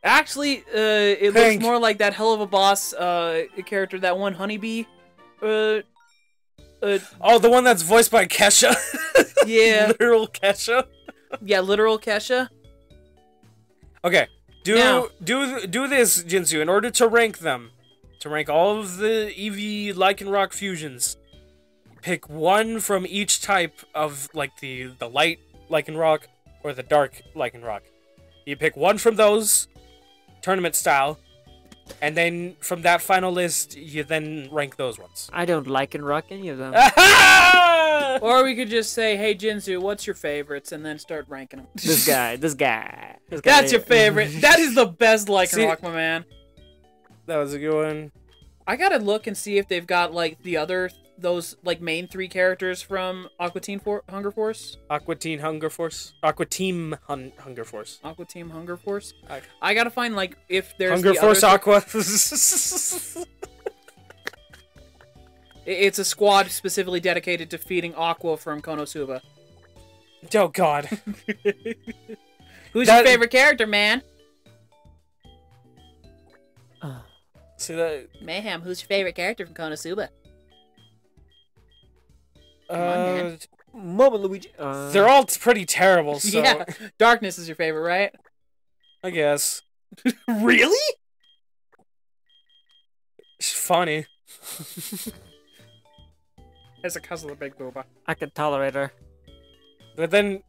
Actually, uh, it Pink. looks more like that Helluva Boss uh character, that one honeybee. Uh, uh, Oh, the one that's voiced by Kesha. yeah, Literal Kesha. yeah, literal Kesha. Okay. Do Now- do do this, Jinsu, in order to rank them. To rank all of the Eevee Lycanroc fusions. Pick one from each type of like the the light Lycanroc or the dark Lycanroc. You pick one from those, tournament style, and then from that final list, you then rank those ones. I don't like and rock any of them. Or we could just say, "Hey Jinzu, what's your favorites?" and then start ranking them. this guy, this guy. This guy. That's your favorite. that is the best Lycanroc, See- my man. that was a good one. I gotta look and see if they've got like the other those like main three characters from Aqua Teen For- Hunger Force, Aqua Teen Hunger Force. Aqua Team Hun- Hunger Force. Aqua Team Hunger Force. I- I gotta find like if there's Hunger the Force other Aqua. I- It's a squad specifically dedicated to feeding Aqua from Konosuba. Oh God. Who's That- your favorite character, man? Uh. See that? Mayhem, who's your favorite character from Konosuba? On, Uh, man. Mama Luigi. Uh, they're all pretty terrible. So Yeah, Darkness is your favorite, right? I guess Really? it's funny. As a cousin of Big Booba. I can tolerate her. But then,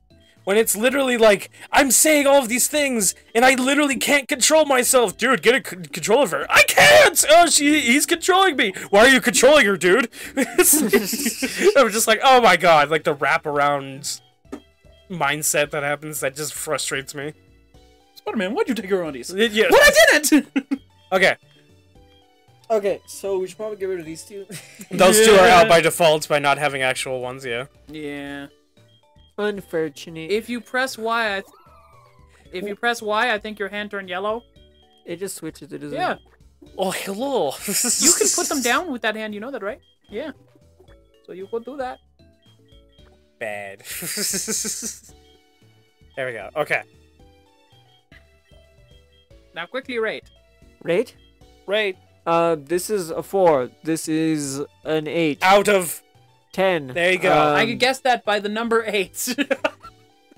when it's literally like I'm saying all of these things and I literally can't control myself, dude, get a c- control of her. I can't. Oh, she he's controlling me. Why are you controlling her, dude? I'm just like, oh my god, like the wraparound mindset that happens that just frustrates me. Spider-Man, why'd you take her undies? Y- Yeah. What I didn't! Okay, Okay, so we should probably get rid of these two. those two are out by default by not having actual ones. Yeah. yeah. Unfortunate. If you press Y, I th- if you press Y, I think your hand turned yellow. it just switches. It doesn't. Yeah. Oh hello. You can put them down with that hand. You know that, right? Yeah. So you could do that. Bad. there we go. Okay. Now quickly rate. Rate? Rate. Uh, this is a four. This is an eight. Out of Ten. There you go. I Um, could guess that by the number eight.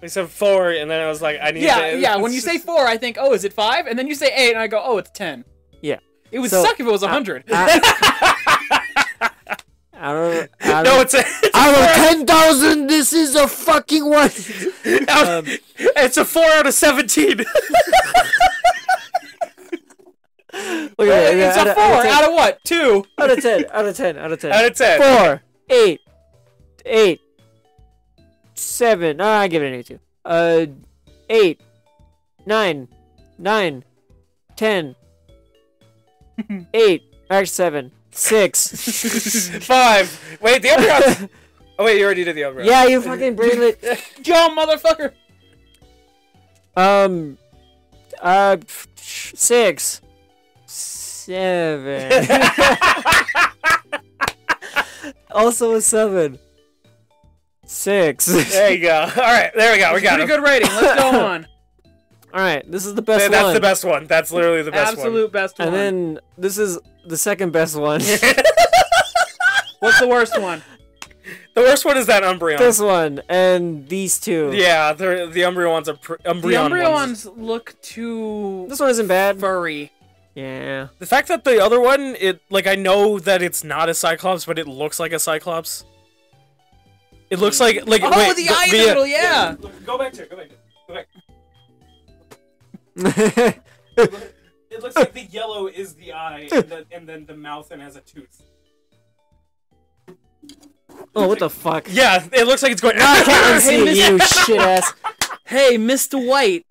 We said four, and then I was like, I need yeah, to. yeah. When you say four, I think, oh, is it five? And then you say eight, and I go, oh, it's ten. Yeah. It would So, suck if it was a hundred. Out of, out no, of, it's a. It's out a of four, ten thousand, this is a fucking one. out- um, it's a four out of seventeen. Look at it, it's a four out of out of what? Two. Out of ten. Out of ten. Out of ten. out of ten. Four, eight, eight, seven. No, I give it an eight too. Uh, eight, nine, nine, ten, eight. Actually, seven, six. Five. Wait, the Umbreon. oh wait, you already did the Umbreon. yeah, you fucking brainlet. Jump, motherfucker. Um, uh, six, seven. Also a seven. Six. There you go. All right, there we go. We got Pretty it. good rating. Let's go on. All right, this is the best one. That's one. the best one. That's literally the best one. Absolute best one. And then this is the second best one. What's the worst one? one. The worst one is that Umbreon. this one and these two. Yeah, the the Umbreon ones are pr- The Umbreon, Umbreon ones. ones look too This one isn't bad. furry. Yeah. The fact that the other one, it like I know that it's not a Cyclops, but it looks like a Cyclops. It looks like mm. like Oh, wait, the go- eye in the yeah, yeah. Go back to it. Go back to it. Go back. It looks like the yellow is the eye, and, the, and then the mouth and has a tooth. oh, what the fuck? Yeah, it looks like it's going. Ah, I can't Hey, unsee you, shit ass. Hey, Mr. White.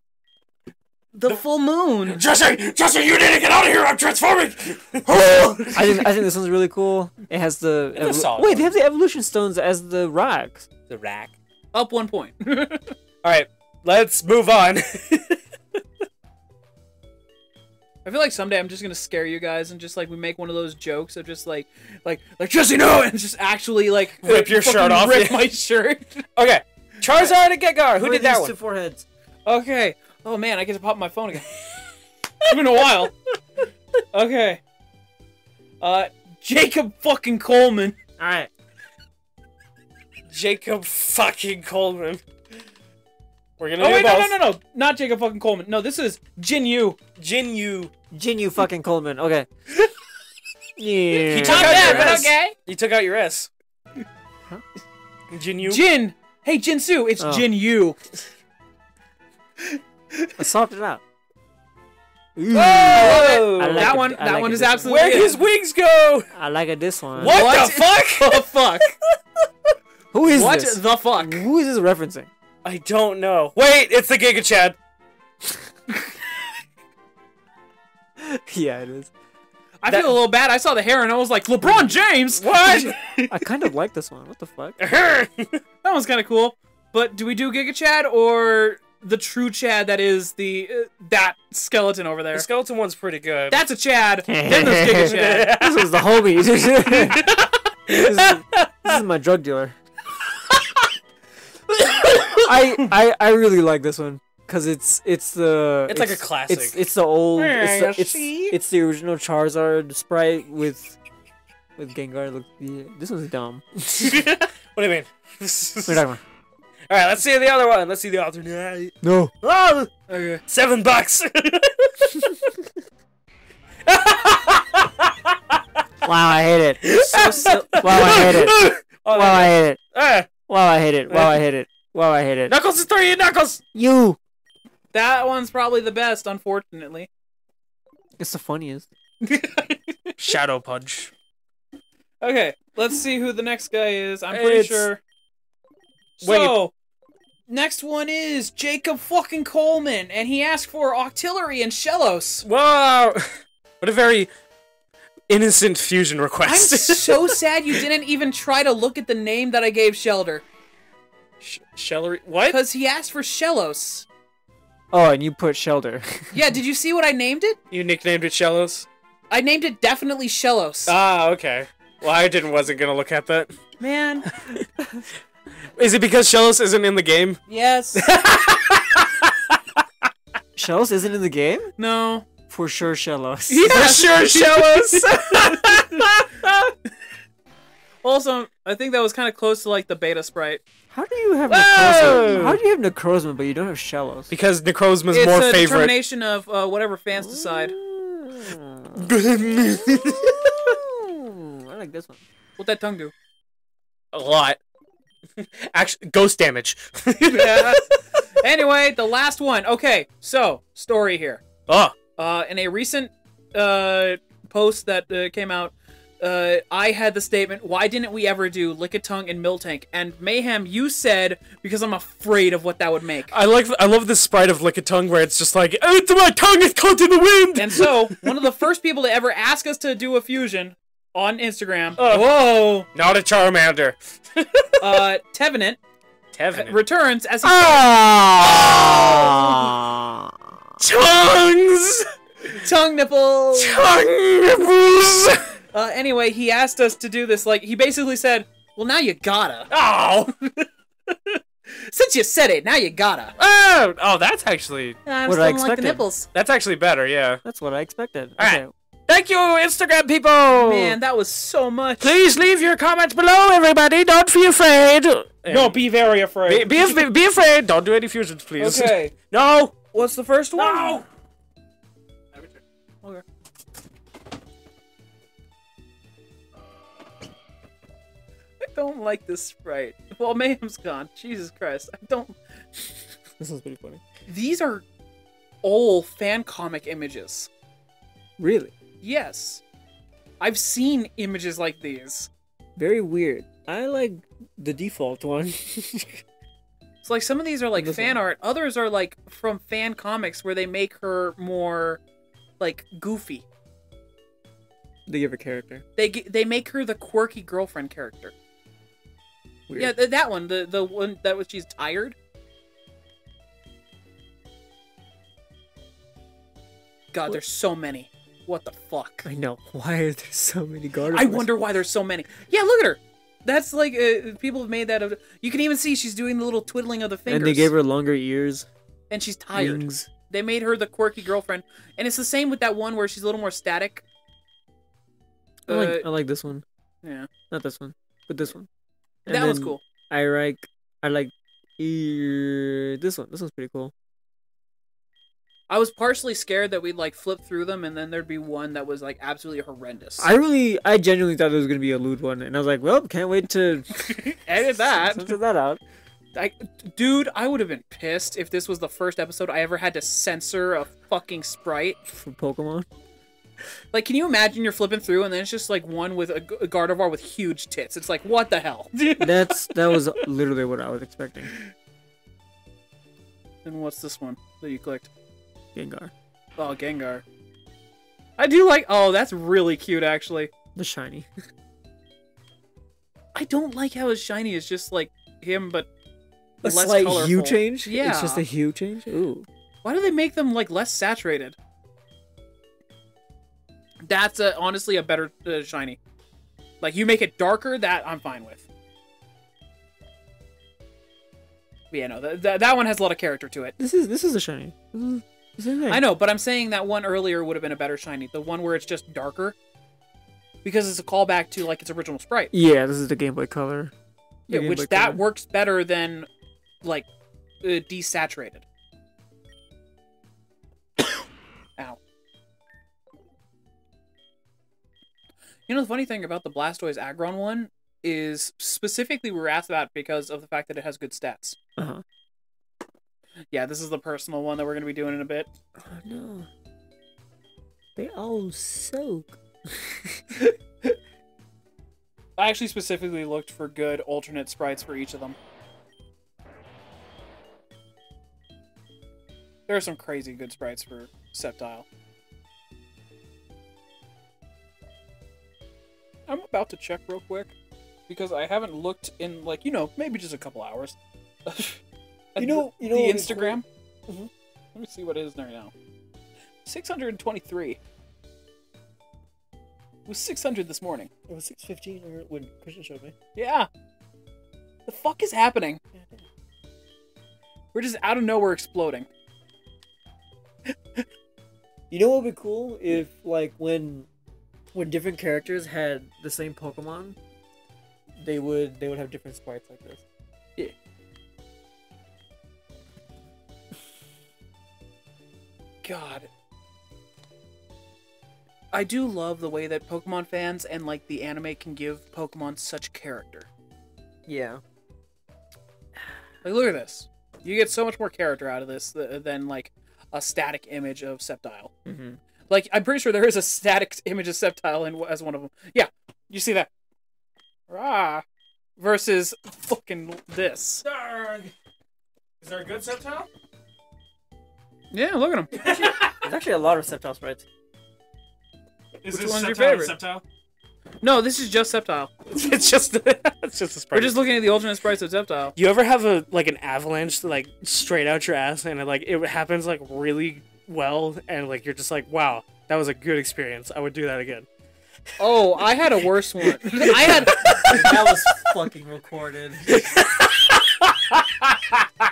The full moon. Jesse, Jesse, you need to get out of here! I'm transforming. I think I think this one's really cool. It has the It's a solid wait. one. They have the evolution stones as the rocks. the rack. Up one point. All right, let's move on. I feel like someday I'm just gonna scare you guys and just like we make one of those jokes of just like like like Jesse no and just actually like Rip your shirt off, rip yeah. my shirt. okay, Charizard and Gengar. Who What did that these one? Two foreheads. Okay. Oh man, I get to pop my phone again. it's been a while. Okay. Uh, Jacob fucking Coleman. All right. Jacob fucking Coleman. We're gonna Oh do wait, no, both. no, no, no, not Jacob fucking Coleman. No, this is Jin Yu. Jin Yu. Jin Yu fucking Coleman. Okay. Yeah. He took Not out bad, your but S. okay. You took out your S. Jin Yu. Jin. Hey, Jinsu, it's Oh. Jin Yu. I swapped it out. Whoa! I like that it- one, I that like one it is this one. absolutely. Where'd it. his wings go? I like it this one. What, What? the fuck? the fuck? Who is this? what this? the fuck? Who is this referencing? I don't know. Wait, it's the Giga Chad. yeah, it is. I That- feel a little bad. I saw the hair and I was like, LeBron James. What? I kind of like this one. What the fuck? That one's kind of cool. But do we do Giga Chad or the true Chad that is the uh, that skeleton over there? the skeleton one's pretty good. That's a Chad. then there's Giga Chad. this is the homie. this, is, this is my drug dealer. I, I I really like this one because it's it's the It's like a classic. It's it's the old it's the, it's, it's the original Charizard sprite with with Gengar. Look, yeah, this one's dumb. what do you mean? What are you talking about? All right, let's see the other one. Let's see the alternate. No. Oh, Okay. seven bucks. Wow, I hate it. So, so, Wow, I hate it. Oh, Wow, I hate it. Ah, Wow, I hate it. Wow, I hate it. Wow, I hate it. Knuckles is three. Knuckles. You. that one's probably the best, unfortunately. It's the funniest. Shadow Punch. Okay, let's see who the next guy is. I'm pretty It's- sure. Wait. So, next one is Jacob fucking Coleman, and he asked for Octillery and Shellos. Wow. What a very innocent fusion request. I'm request. so sad you didn't even try to look at the name that I gave Shellder, Sh- Shellery. What? because he asked for Shellos. Oh, and you put Shellder. Yeah, did you see what I named it? You nicknamed it Shellos? I named it definitely Shellos. Ah, okay. Well, I didn't wasn't gonna look at that. Man, Is it because Shellos isn't in the game? yes. Shellos isn't in the game? No. For sure, Shellos. For sure, Shellos. Also, I think that was kind of close to like the beta sprite. How do you have Whoa! Necrozma? How do you have Necrozma, but you don't have Shellos? because Necrozma's It's more favorite. It's a determination of uh, whatever fans decide. Mm, I like this one. What that tongue do? a lot. Actually, ghost damage. anyway, the last one. Okay, so story here. oh, Uh, in a recent uh, post that uh, came out, uh, I had the statement, "Why didn't we ever do Lickitung and Miltank?" And Mayhem, you said because I'm afraid of what that would make. I like. I love the sprite of Lickitung where it's just like, "Oh, my tongue is caught in the wind." And so, one of the first people to ever ask us to do a fusion on Instagram, Oh. whoa, Not a Charmander. uh, Tevenant Tevin. returns as he Ah! Tongues. tongue nipples. Tongue nipples. Uh, anyway, he asked us to do this. Like, he basically said, "Well, now you gotta. Oh. Since you said it, now you gotta." Oh. Oh, that's actually I'm What I don't like the expected. nipples. that's actually better. Yeah. That's what I expected. All right. Okay. Thank you, Instagram people. Man, that was so much. Please leave your comments below, everybody. Don't be afraid. No, be very afraid. be, af- be afraid. Don't do any fusions, please. Okay, No. what's the first one? No. Okay. I don't like this sprite. Well, Mayhem's gone. Jesus Christ. I don't. This one's pretty funny. These are old fan comic images. Really? Yes. I've seen images like these. Very weird. I like the default one. It's like some of these are like This fan one. art. Others are like from fan comics where they make her more like goofy. they give a character. They they make her the quirky girlfriend character. Weird. Yeah, th- that one, the the one that was she's tired. God, there's so many. What the fuck? I know. Why are there so many Gardevoirs? I wonder why there's so many. Yeah, look at her. That's like uh, people have made that. Of, you can even see she's doing the little twiddling of the fingers. And they gave her longer ears. and she's tired. Wings. They made her the quirky girlfriend, and it's the same with that one where she's a little more static. I like, Uh, I like this one. yeah, Not this one, but this one. And that one's cool. I like. I like. Ear. This one. This one's pretty cool. I was partially scared that we'd like flip through them, and then there'd be one that was like absolutely horrendous. I really, I genuinely thought there was gonna be a lewd one, and I was like, well, can't wait to edit that. censor that out. I, dude, I would have been pissed if this was the first episode I ever had to censor a fucking sprite. for Pokemon. Like, can you imagine you're flipping through and then it's just like one with a, a Gardevoir with huge tits? It's like, what the hell? That's that was literally what I was expecting. and what's this one that you clicked? Gengar, Oh, Gengar. I do like. Oh, that's really cute, actually. the shiny. I don't like how his shiny is just like him, but A less slight colorful. hue change. Yeah. it's just a hue change. Ooh, Why do they make them like less saturated? That's a, honestly a better uh, shiny. Like you make it darker, that I'm fine with. Yeah, no, th- th- that one has a lot of character to it. This is this is a shiny. This is, this is nice. I know, but I'm saying that one earlier would have been a better shiny. The one where it's just darker, because it's a callback to like its original sprite. Yeah, this is the Game Boy Color. The Yeah, Game which Boy that Color. works better than like uh, desaturated. Ow. You know the funny thing about the Blastoise Aggron one is specifically we were asked about because of the fact that it has good stats. Uh-huh. Yeah, this is the personal one that we're gonna be doing in a bit. Oh no. They all soak. I actually specifically looked for good alternate sprites for each of them. There are some crazy good sprites for Sceptile. I'm about to check real quick because I haven't looked in like you know maybe just a couple hours. You know- the, you know the what would be Instagram. Mhm. Let me see what it is right now. Six hundred and twenty-three. It was six hundred this morning. It was six fifteen when Christian showed me. Yeah. The fuck is happening? We're just out of nowhere exploding. You know what would be cool if like when when different characters had the same Pokemon, they would they would have different sprites like this. God. I do love the way that Pokemon fans and like the anime can give Pokemon such character. Yeah. Like look at this. You get so much more character out of this th- than like a static image of Sceptile. Mm-hmm. Like I'm pretty sure there is a static image of Sceptile in as one of them. Yeah, you see that? Rah. Versus fucking this. Is there a good Sceptile? Yeah, look at him. There's actually a lot of Sceptile sprites. Is Which this one's your Sceptile or favorite? Sceptile? No, this is just Sceptile. It's just it's just a sprite. We're just looking at the alternate sprites of Sceptile. You ever have a like an avalanche like straight out your ass and it, like it happens like really well and like you're just like wow that was a good experience I would do that again. Oh, I had a worse one. I had that was fucking recorded.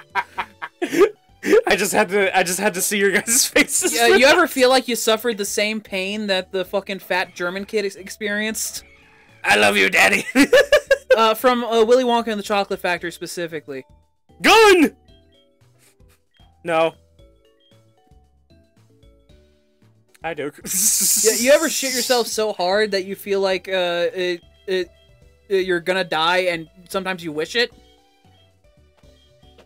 I just had to I just had to see your guys' faces. Yeah, you ever feel like you suffered the same pain that the fucking fat German kid ex- experienced? I love you, Daddy. Uh, from uh, Willy Wonka and the Chocolate Factory specifically. Gun. No. I do. Yeah, you ever shit yourself so hard that you feel like uh, it, it, it, you're gonna die, and sometimes you wish it?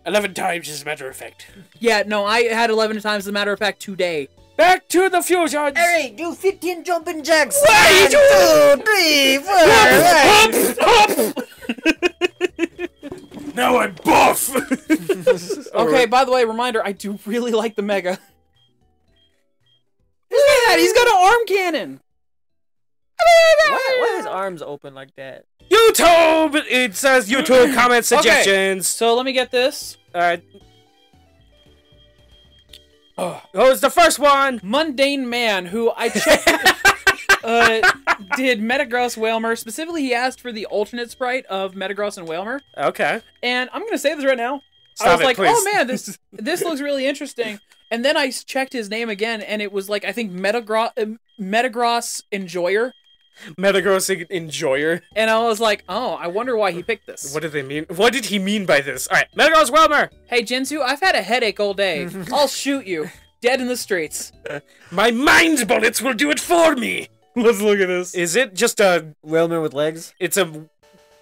Eleven times, as a matter of fact. Yeah, no, I had 11 times, as a matter of fact, today. Back to the fusion. Alright, do 15 jumping jacks. Why One, two, three, four, right. Hop, hop. now I'm buff. Okay, by the way, reminder, I do really like the Mega. Look at that, he's got an arm cannon! Why, why his arms open like that? YouTube. It says YouTube comment suggestions. Okay. So let me get this. All right. Oh, it's the first one. Mundane Man, who I checked, uh, did Metagross Wailmer. Specifically, he asked for the alternate sprite of Metagross and Wailmer. Okay. And I'm gonna say this right now. Stop I was it, like, please. oh man, this this looks really interesting. And then I checked his name again, and it was like I think Metagross uh, Metagross Enjoyer. Metagross enjoyer. And I was like, oh, I wonder why he picked this. What did they mean? What did he mean by this? All right, Metagross Wailmer. Hey Jinzu, I've had a headache all day. I'll shoot you, dead in the streets. My mind bullets will do it for me. Let's look at this. Is it just a? Wailmer with legs. It's a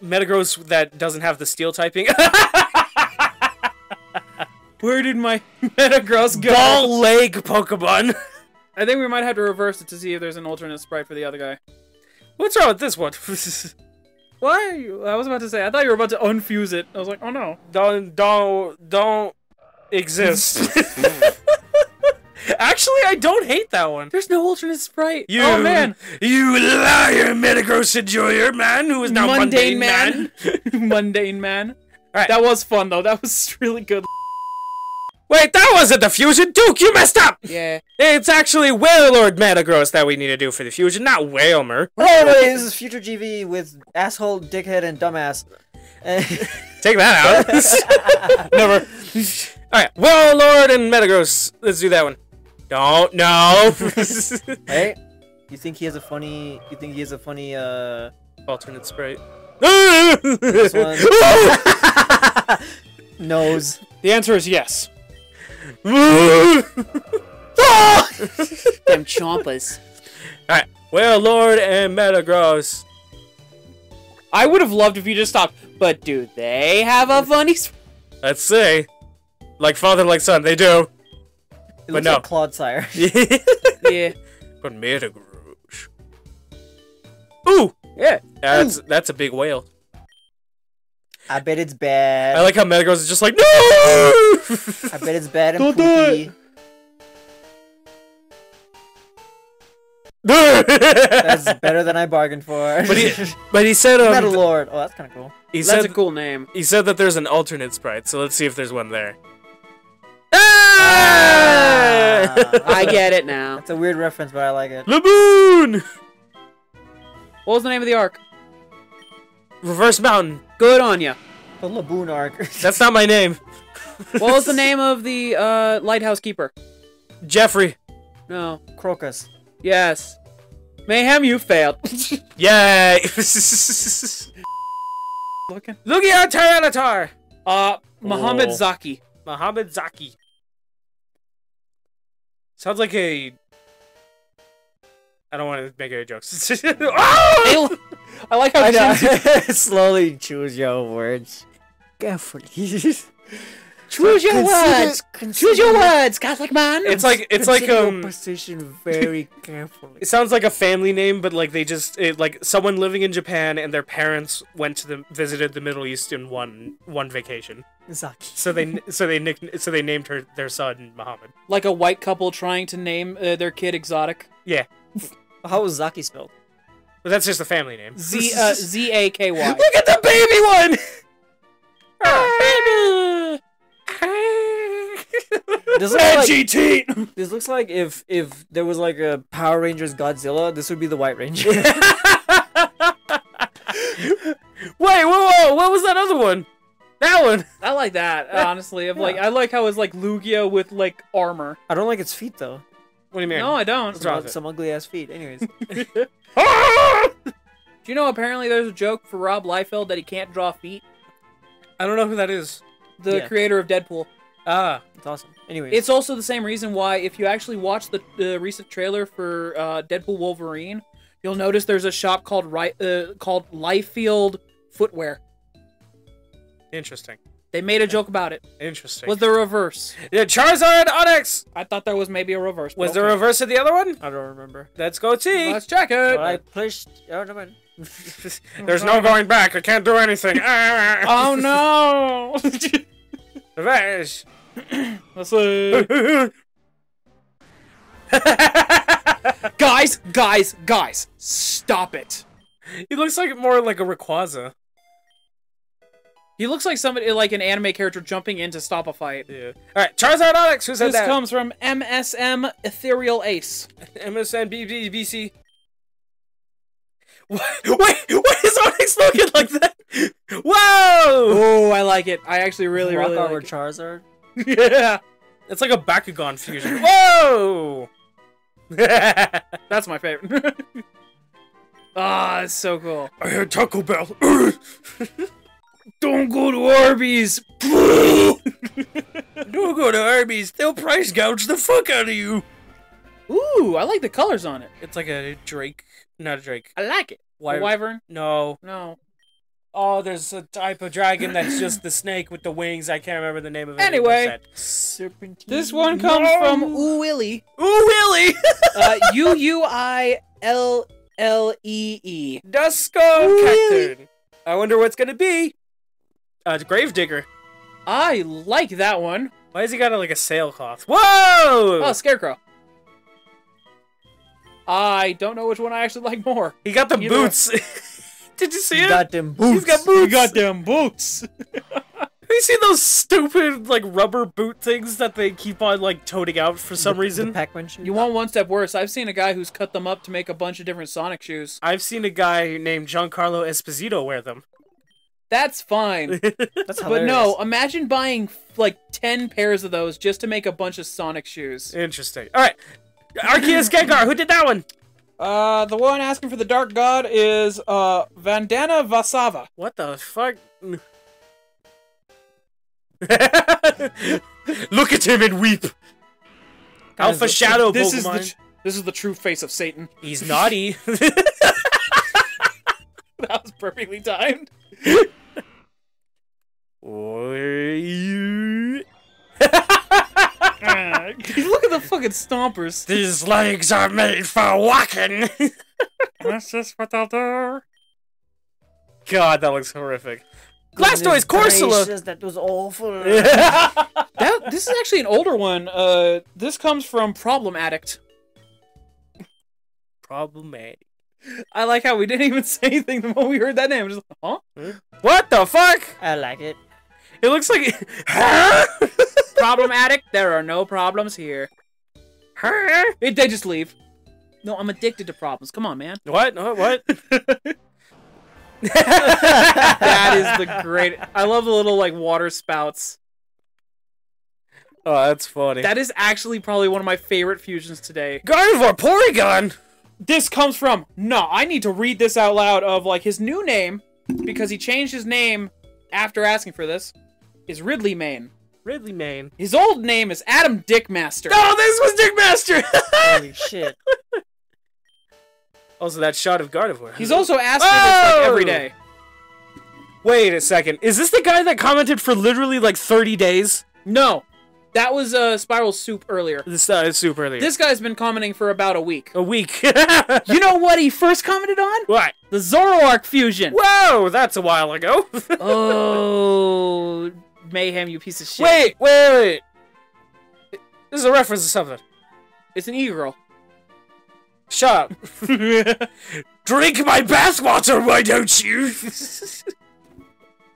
Metagross that doesn't have the steel typing. Where did my Metagross go? Ball leg Pokemon. I think we might have to reverse it to see if there's an alternate sprite for the other guy. What's wrong with this one? Why are you? I was about to say. I thought you were about to unfuse it. I was like, oh no. don't don't don't exist. Actually, I don't hate that one. There's no alternate sprite. You, oh man, you liar, Metagross enjoyer man, who is now mundane, man. mundane man. Alright. That was fun though. That was really good. Wait, that wasn't the fusion, Duke. You messed up. Yeah. It's actually Wailord Metagross that we need to do for the fusion, not Wailmer. Oh, wait, this is future GV with asshole, dickhead, and dumbass. Take that out. Never. All right. Wailord and Metagross. Let's do that one. Don't no. hey, you think he has a funny? You think he has a funny? uh... Alternate sprite. This one. Nose. The answer is yes. Alright. Them chompas. Alright. Wailord and Metagross. I would have loved if you just stopped. But do they have a funny? Let's see. Like father, like son, they do. It But looks no. like Clodsire. yeah. but Metagross. Ooh, Yeah. that's that's a big whale. I bet it's bad. I like how Metagross is just like no. I bet it's bad and Don't do poopy. That's better than I bargained for. But he, but he said um, Metal Lord. Oh, that's kind of cool. he That's said a cool name. he said that there's an alternate sprite. So let's see if there's one there. Ah! I get it now. That's a weird reference, but I like it. Laboon! What was the name of the arc? Reverse Mountain. Good on ya. The Laboon arc. That's not my name. What was the name of the uh, lighthouse keeper? Jeffrey. No. Crocus. Yes. Mayhem, you failed. Yay! Looking. Lugia Tyranitar! Uh, Muhammad Oh. Zaki. Muhammad Zaki. Sounds like a. I don't want to make any jokes. Ah! They- I like how I know. Shinji- Slowly choose your words. Carefully. Choose your Consider- words. consider- Choose your words, Catholic man. It's like it's like consider your um. position very carefully. It sounds like a family name, but like they just it, like someone living in Japan and their parents went to the visited the Middle East in one one vacation. Zaki. So they so they nick, so they named her their son Muhammad. like a white couple trying to name uh, their kid exotic. Yeah, How was Zaki spelled? But that's just a family name. Z uh, Z A K Y. Look at the baby one. baby. This looks like, GT. this looks like if if there was like a Power Rangers Godzilla, this would be the White Ranger. Wait, whoa, whoa, what was that other one? That one. I like that honestly. Of like, I like how it's like Lugia with like armor. I don't like its feet though. What do you mean? No, I don't. What's wrong Some, with some ugly ass feet. Anyways! Do you know apparently there's a joke for Rob Liefeld that he can't draw feet? I don't know who that is. The Yeah. creator of Deadpool. Ah, it's awesome. Anyways, It's also the same reason why, if you actually watch the, the recent trailer for uh, Deadpool Wolverine, you'll notice there's a shop called Ri- uh, called Liefeld Footwear. interesting. They made a joke about it. Interesting. Was the reverse? yeah, Charizard Onix. I thought there was maybe a reverse. Was there a okay. reverse of the other one? I don't remember. Let's go see. Let's check it. But I pushed. Oh, never mind. There's no going back. I can't do anything. Ah. Oh no! Reverse. Let's see. guys, guys, guys, stop it. he looks like more like a Rayquaza. He looks like somebody like an anime character jumping in to stop a fight. Yeah. All right, Charizard Onix. Who said This that? comes from MSM Ethereal Ace. MSN BBC. What? Wait, why is Onix looking like that? Whoa! Oh, I like it. I actually really, Rock really Armor like Charizard. it. Yeah, It's like a Bakugan fusion. Whoa! That's my favorite. Ah, it's so cool. I had Taco Bell. Don't go to Arby's. Don't go to Arby's. They'll price gouge the fuck out of you. Ooh, I like the colors on it. It's like a Drake. Not a Drake. I like it. Why- A wyvern? No. No. Oh, there's a type of dragon that's just the snake with the wings. I can't remember the name of it. Anyway. Serpentine. This one comes No. from Ooh Willie. Ooh, Willie! Uh, U U I L L E E. Dusko Willy. Cacturne. I wonder what's gonna be. Uh, Gravedigger. I like that one. Why has he got like a sailcloth? Whoa! Oh, Scarecrow. I don't know which one I actually like more. he got the either- boots. Did you see He it? got them boots. He's got boots. them boots. Have you seen those stupid like rubber boot things that they keep on like toting out for some The- reason? The Pac-Man shoe. You want one step worse? I've seen a guy who's cut them up to make a bunch of different Sonic shoes. I've seen a guy named Giancarlo Esposito wear them. That's fine. That's but no, imagine buying like 10 pairs of those just to make a bunch of Sonic shoes. Interesting. All right. Arceus Gengar, who did that one? Uh, the one asking for the Dark God is uh Vandana Vasava. What the fuck? Look at him and weep. Alpha Guys, Shadow This is the this is the true face of Satan. He's naughty. That was perfectly timed. Oi. Look at the fucking stompers. These legs are made for walking. That's just what they'll do. God, that looks horrific. Blastoise Corsola. Gracious, That was awful. That this is actually an older one. Uh, this comes from Problem Addict. Problematic. I like how we didn't even say anything the moment we heard that name. Just huh? What the fuck? I like it. It looks like. Problem Addict. There are no problems here. It, they just leave. No, I'm addicted to problems. Come on, man. What? What? What? That is the great. I love the little like water spouts. Oh, that's funny. That is actually probably one of my favorite fusions today. Gardevoir Porygon. This comes from no. I need to read this out loud. Of like his new name because he changed his name after asking for this. Is Ridley Main. Ridley Mane. His old name is Adam Dickmaster. Oh, this was Dickmaster! Holy shit. also, that shot of Gardevoir. He's also asked for this like every Oh! Wait a second. Is this the guy that commented for literally like 30 days? No, that was uh, Spiral Soup earlier. This uh, is super early. This guy's been commenting for about a week. a week. You know what he first commented on? what? The Zoroark fusion. Whoa, that's a while ago. Oh, mayhem! You piece of shit. wait, wait, wait. This is a reference to something. it's an e-girl. Shut up. Drink my bathwater, why don't you?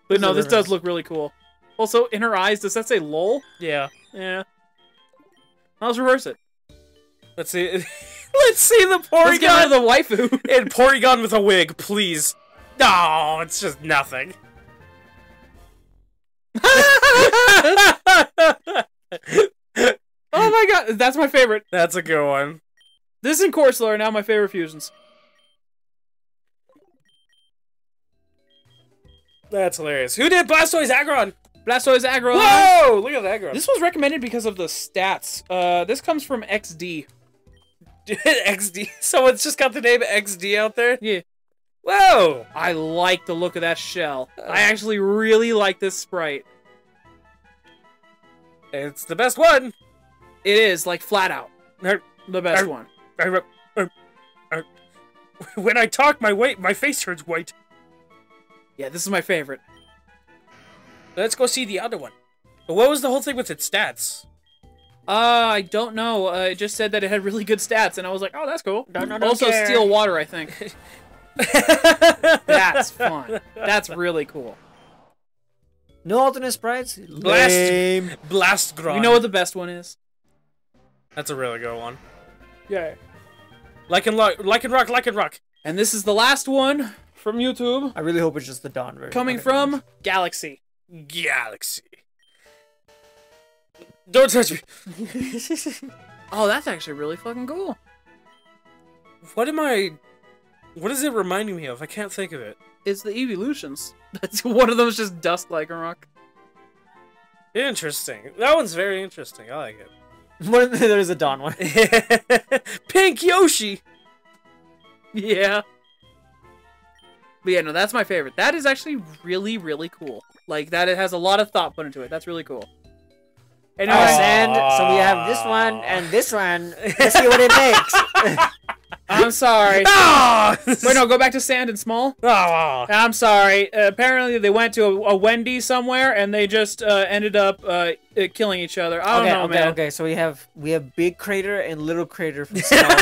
But no, this does look really cool. Also, in her eyes, does that say "lol"? yeah. Yeah. Now let's reverse it. Let's see. Let's see the Let's get rid of the waifu. and Porygon with a wig, please. No, it's just nothing. oh my god, that's my favorite. That's a good one. This and Corsola are now my favorite fusions. That's hilarious. Who did Blastoise Aggron? Blastoise Aggro. Whoa! Look at that Aggron. This was recommended because of the stats. Uh, this comes from XD. XD. Someone's just got the name XD out there. Yeah. Whoa! I like the look of that shell. I actually really like this sprite. It's the best one. It is like flat out the best er, one. er, er. When I talk, my weight, my face turns white. Yeah, this is my favorite. Let's go see the other one. But what was the whole thing with its stats? Uh, I don't know. Uh, it just said that it had really good stats, and I was like, oh, that's cool. Don't know, don't also, care. steal water, I think. That's fun. That's really cool. No alternate sprites? Blast- Lame. Blast Gron. You know what the best one is? That's a really good one. Yeah. Like and rock, like and rock, like and rock. And this is the last one from YouTube, I really hope it's just the Dawn version. coming Okay. from Galaxy. Galaxy. Don't touch me. Oh, that's actually really fucking cool. What am I? What is it reminding me of? I can't think of it. It's the evolutions. That's one of them's just Dusk rock. Interesting. That one's very interesting. I like it. There's a Dawn one. Pink Yoshi. Yeah. But yeah, no, that's my favorite. That is actually really, really cool. Like that, it has a lot of thought put into it. That's really cool. Anyway, Aw. And so we have this one and this one. Let's see what it makes. I'm sorry. Ah! Wait, no, go back to Sand and Small. Ah. I'm sorry. Uh, apparently, they went to a, a Wendy's somewhere and they just uh, ended up uh, uh, killing each other. I don't okay, know, okay, man. okay. So we have we have big crater and little crater from Smells.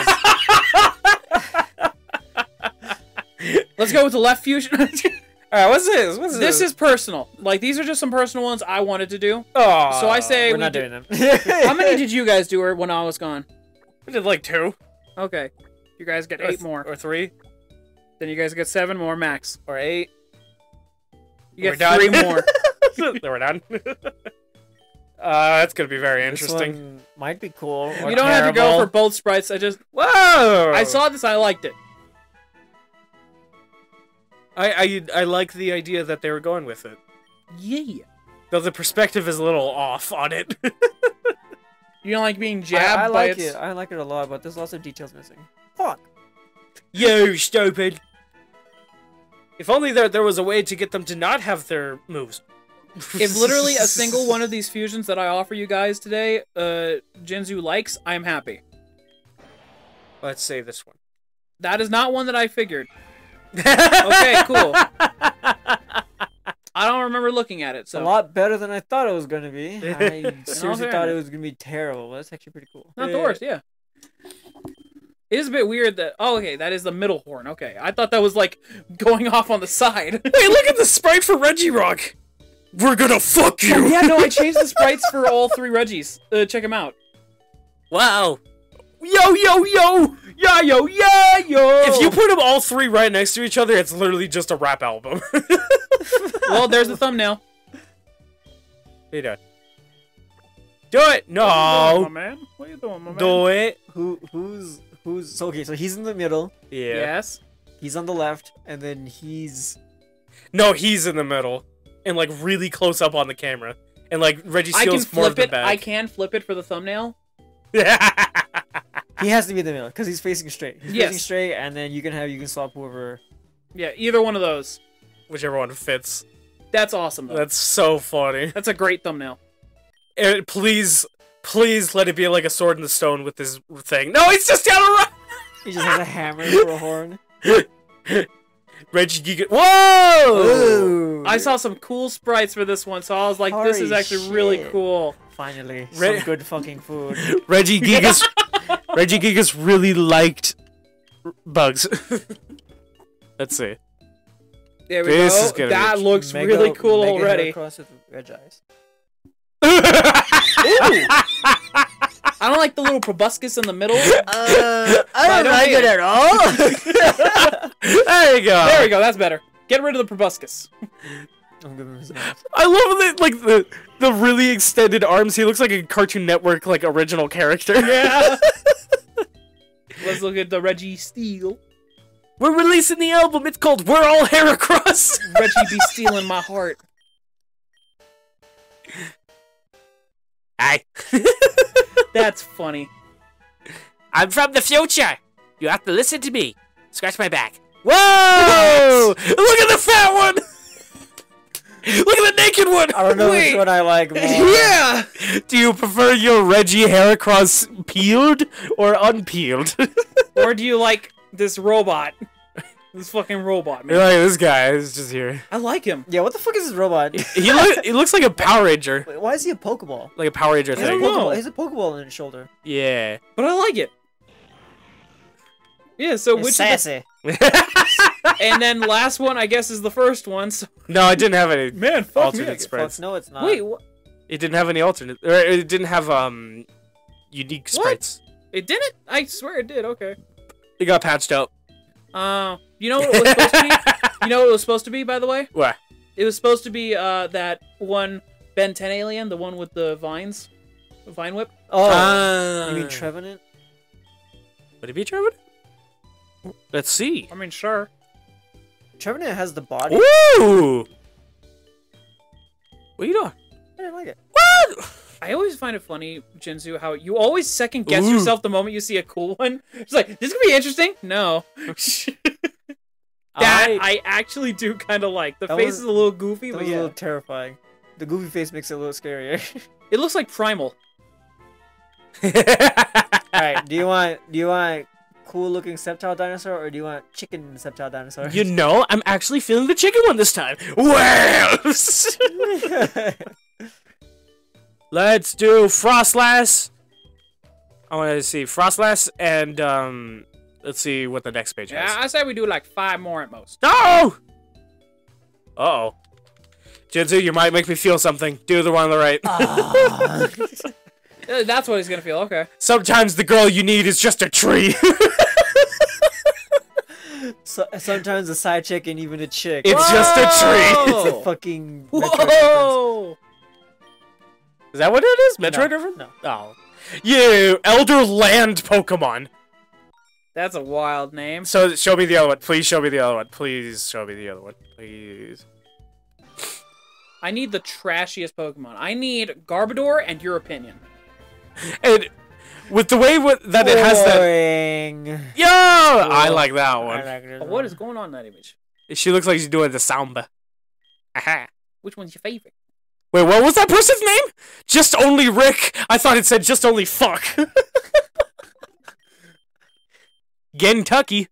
Let's go with the left fusion. Alright, what's this? What's this? this is personal. Like these are just some personal ones I wanted to do. Oh. So I say We're we not do- doing them. How many did you guys do when I was gone? We did like two. Okay, you guys get Or eight th- more. Or three. Then you guys get seven more max. Or eight. You You We're get done. three more. We're done. Uh, that's gonna be very This interesting. one might be cool. Or you don't have to go for both sprites. I just Whoa! I saw this. I liked it. I, I I like the idea that they were going with it, Yeah. though the perspective is a little off on it. You don't like being jabbed I by like its. it. I like it a lot, but there's lots of details missing. Fuck. you stupid! If only there there was a way to get them to not have their moves. If literally a single one of these fusions that I offer you guys today, uh, Jinzu likes, I'm happy. Let's say this one. That is not one that I figured. Okay, cool. I don't remember looking at it, It's a lot better than I thought it was gonna be. I seriously thought it was gonna be terrible. but That's actually pretty cool. not the worst. Yeah. It is a bit weird that. Oh, okay, that is the middle horn. Okay, I thought that was like going off on the side. Wait, look at the sprite for Regirock. We're gonna fuck you. yeah, no, I changed the sprites for all three Regis. Uh, check them out. Wow. Yo yo yo. Yeah, yo, yeah, yo. If you put them all three right next to each other, it's literally just a rap album. well, there's the thumbnail. you doing? Do it. What are you doing, No. my man? What are you doing, my man? Do it. Who who's who's so okay? So he's in the middle. Yeah. Yes. He's on the left, and then he's No, he's in the middle and like really close up on the camera, and like Reggie I can Steele's more of flip the it. I can flip it for the thumbnail. he has to be the middle because he's facing straight. He's Yes. facing straight, and then you can have you can swap whoever. Yeah, either one of those. Whichever one fits. That's awesome. Though. That's so funny. That's a great thumbnail. And please, please let it be like a sword in the stone with this thing. No, it's just down a run. He just has a hammer for a horn. Reggie Giga. Whoa! Ooh. I saw some cool sprites for this one, so I was like, this is Holy actually really cool. Finally Re- some good fucking food. Regigigas. Regigigas really liked r- bugs. Let's see. There we This go. is gonna that be looks Mega- really cool Mega already. Heracross with red eyes. I don't like the little proboscis in the middle. Uh, I don't like it at all. there you go. There we go. That's better. Get rid of the proboscis. I'm giving him some eyes. I love that, like the the really extended arms. He looks like a Cartoon Network like original character. Yeah. Let's look at the Registeel. We're releasing the album. It's called "We're All Hair Across." Reggie be stealing my heart. Hi, That's funny. I'm from the future. You have to listen to me. Scratch my back. Whoa! Look at the fat one. Look at the naked one. I don't know Wait. which one I like more. Yeah. Do you prefer your Reggie Heracross peeled or unpeeled? Or do you like this robot? This fucking robot, man. You're like this guy is just here. I like him. Yeah, what the fuck is this robot? He look, he looks like a Power Ranger, Wait, Why is he a Pokeball? like a Power Ranger He has a thing. don't know. Pokeball. He a Pokeball on his shoulder. Yeah. But I like it. Yeah, so It's which of sassy. the, and then last one I guess is the first one. So, no, it didn't have any man, fuck alternate me. Fuck, sprites. no, it's not. Wait, wh- It didn't have any alternate, or it didn't have um unique What? sprites. it didn't? I swear it did. Okay. It got patched out. Uh, you know what it was supposed to be? You know what it was supposed to be, by the way? What? It was supposed to be uh that one Ben 10 alien, the one with the vines, vine whip. Oh, Ah. you mean Trevenant? Would it be Trevor? Let's see. I mean, sure. Trevenant has the body. Ooh. What are you doing? I didn't like it. What? I always find it funny, Jinzu, how you always second guess Ooh. yourself the moment you see a cool one. It's like, this could be interesting. No. that I- I actually do kind of like. The face was- is a little goofy, That but was a little terrifying. The goofy face makes it a little scarier. It looks like Primal. Alright, do you want do you want cool looking Sceptile dinosaur or do you want chicken Sceptile dinosaur? you know, I'm actually feeling the chicken one this time. Well, let's do Froslass. I want to see Froslass and um. Let's see what the next page Yeah, has. I say we do like five more at most. No. Uh oh. Jinzu, you might make me feel something. Do the one on the right. Ah. Uh, That's what he's gonna feel. Okay. Sometimes the girl you need is just a tree. so, sometimes a side chick and even a chick. It's just a tree. It's a fucking. Metroid reference. Whoa! Is that what it is? No, Metroid reference? no. Oh. You Elder Land Pokemon. That's a wild name. So show me the other one. Please show me the other one. Please show me the other one. Please. I need the trashiest Pokemon. I need Garbodor and your opinion. And with the way what, that it has that. Boring. Yo! I like that one. like this what one. is going on in that image? She looks like she's doing the samba. Aha. Which one's your favorite? Wait, what was that person's name? Just only Rick. I thought it said just only fuck. Kentucky.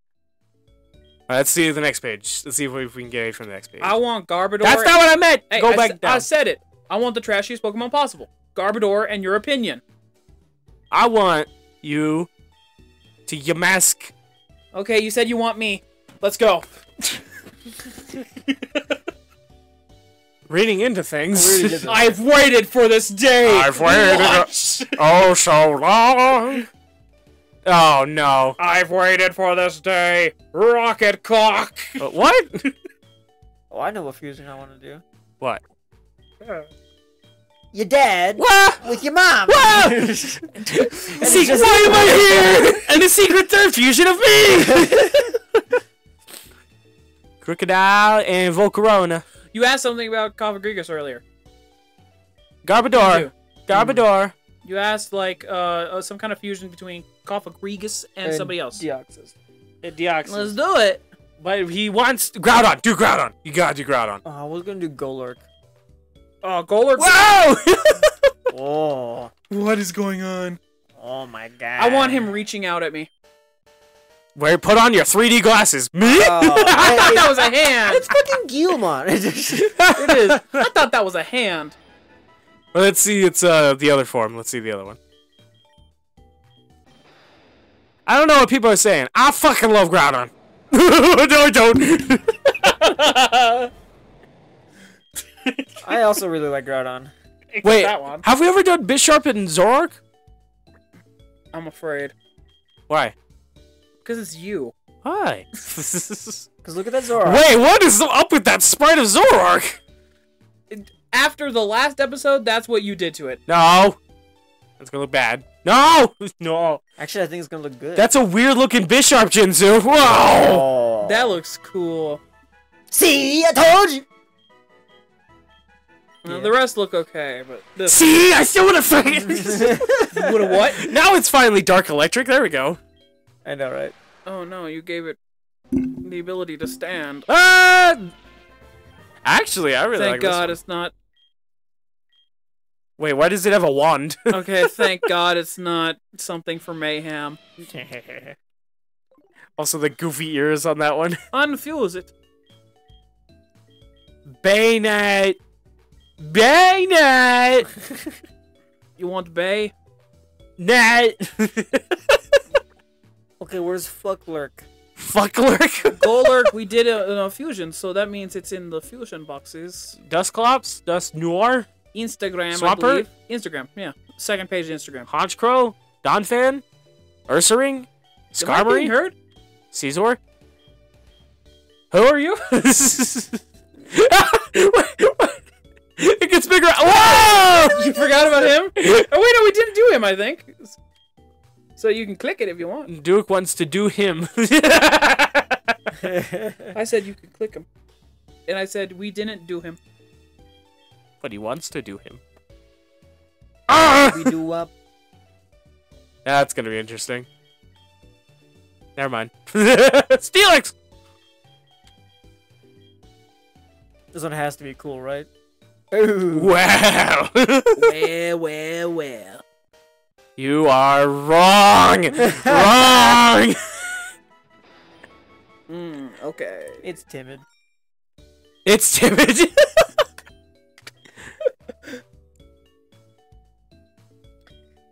All right, let's see the next page. Let's see if we, if we can get it from the next page. I want Garbodor. That's not what I meant. Hey, Go I back s- down. I said it. I want the trashiest Pokemon possible. Garbodor and your opinion. I want you to Yamask. Okay, you said you want me. Let's go. Reading into things. really did that. I've waited for this day. I've waited. Watch. oh, so long. Oh no. I've waited for this day. Rocket cock. Uh, what? Oh, I know what fusion I want to do. what? Your dad What? with your mom. What? See, just- why am I here? and the secret third fusion of me. Krookodile and Volcarona. You asked something about Cofagrigus earlier. Garbodor. You. Garbodor. You asked like uh, uh some kind of fusion between Cofagrigus and, somebody else. Deoxys. Deoxys. Let's do it. But he wants Groudon. Do Groudon. You gotta do Groudon. Oh, I was gonna do Golurk. Oh, Golurk. Whoa! Oh. What is going on? Oh my god. I want him reaching out at me. Where put on your 3D glasses. Me? I thought that was a hand. It's fucking Guilmon. it is. I thought that was a hand. Well, let's see. It's uh the other form. Let's see the other one. I don't know what people are saying. I fucking love Groudon. no, I don't. I also really like Groudon. Except Wait, that one. have we ever done Bisharp and Zoroark? I'm afraid. Why? Because it's you. Why? Cause look at that Zora. Wait, what is up with that sprite of Zoroark? After the last episode, that's what you did to it. No. That's gonna look bad. No! No. Actually, I think it's gonna look good. That's a weird looking Bisharp Jinzu. Whoa! Oh. That looks cool. See, I told you. Uh, Yeah. the rest look okay, but this See, I still wanna fight. would have what? now it's finally Dark Electric. There we go. I know, right? Oh no, you gave it the ability to stand. Uh, actually, I really Thank like this God one. it's not. Wait, why does it have a wand? Okay, thank God it's not something for mayhem. also, the goofy ears on that one. Unfuse it. Bayonet. Bayonet. You want Bay? Net. Okay, where's Fucklurk? Fucklurk. Golurk, we did a, a fusion, so that means it's in the fusion boxes. Dusclops. Dust Noir. Instagram, believe. Instagram, yeah. Second page of Instagram. Honchkrow. Donphan. Ursaring. Am I being Skarmory. heard? Caesar. Who are you? It gets bigger. Whoa! You forgot about him? Oh wait, no, we didn't do him. I think. So you can click it if you want. Duke wants to do him. I said you could click him, and I said we didn't do him. but he wants to do him. Ah! we do up. That's gonna be interesting. Never mind. Steelix! This one has to be cool, right? Ooh. Wow! well, well, well. you are wrong! wrong! Mm, okay. It's timid. It's timid.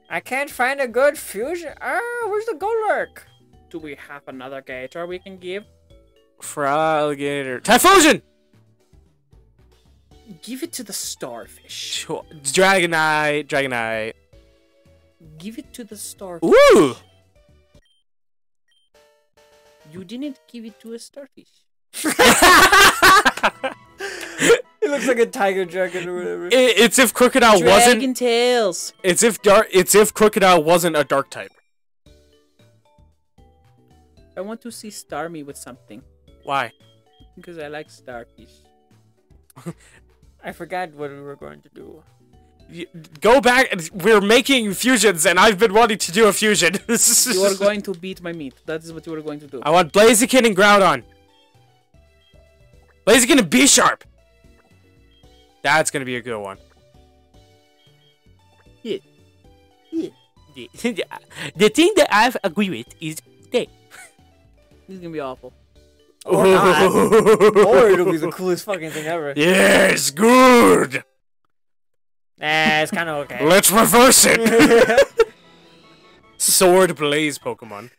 I can't find a good fusion. Ah, where's the Golurk? Do we have another gator we can give? For alligator. Typhlosion! Give it to the starfish. Sure. Dragonite. Dragonite. Give it to the starfish. Ooh! You didn't give it to a starfish. It looks like a tiger dragon or whatever. I- It's if Krookodile wasn't. Dragon tails. It's if dark. It's if Krookodile wasn't a dark type. I want to see Starmie with something Why? because I like starfish. I forgot what we were going to do. Y- Go back. We're making fusions, and I've been wanting to do a fusion. You are going to beat my meat. That is what you are going to do. I want Blaziken and Groudon. Blaziken and Bisharp. That's gonna be a good one. Yeah. Yeah. the thing that I agree with is they. This is gonna be awful. Or not. or it'll be the coolest fucking thing ever. yes, good. Nah, it's kind of okay. Let's reverse it. Sword Blaze Pokemon.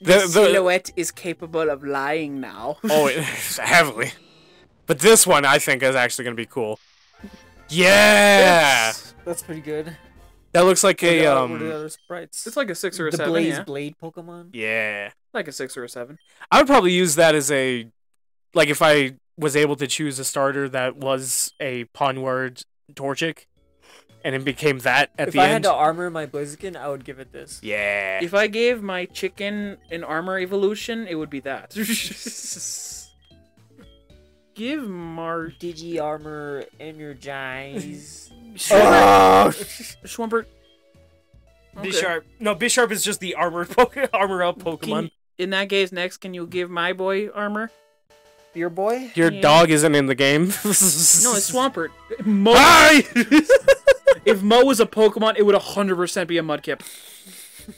The, The, the, silhouette is capable of lying now. oh, it- heavily. But this one, I think, is actually gonna be cool. Yeah, That's pretty good. That looks like a the other- the um. other sprites? It's like a six or a the seven. Blaze yeah. Blade Pokemon. Yeah, Like a six or a seven. I would probably use that as a, like, if I was able to choose a starter that was a pawn word Torchic, and it became that at if the I end. If I had to armor my Blaziken, I would give it this. Yeah. If I gave my chicken an armor evolution, it would be that. Give Mar Digi armor energize. Schwampert. Schwampert. Okay. Bisharp. No, Bisharp is just the armor poke- armor up Pokemon. Can- in that case, next, can you give my boy armor? Your boy? Your Yeah. dog isn't in the game. No, it's Swampert. Mo- Hi! if Mo was a Pokemon, it would 100% be a Mudkip.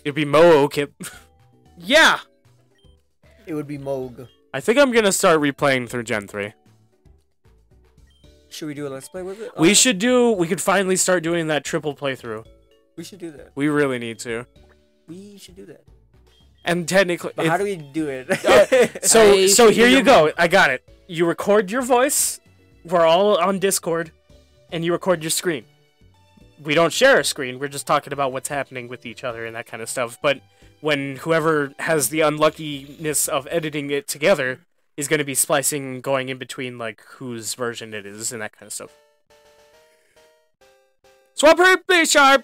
It'd be Mo Kip. Yeah! It would be Moog. I think I'm gonna start replaying through Gen 3. Should we do a let's play with it? We Uh, should do. We could finally start doing that triple playthrough. We should do that. We really need to. We should do that. And technically, But how do we do it? so I so here you go. I got it. You record your voice. We're all on Discord, and you record your screen. We don't share a screen. We're just talking about what's happening with each other and that kind of stuff. But when whoever has the unluckiness of editing it together is going to be splicing, going in between like whose version it is and that kind of stuff. Swapper, Bisharp.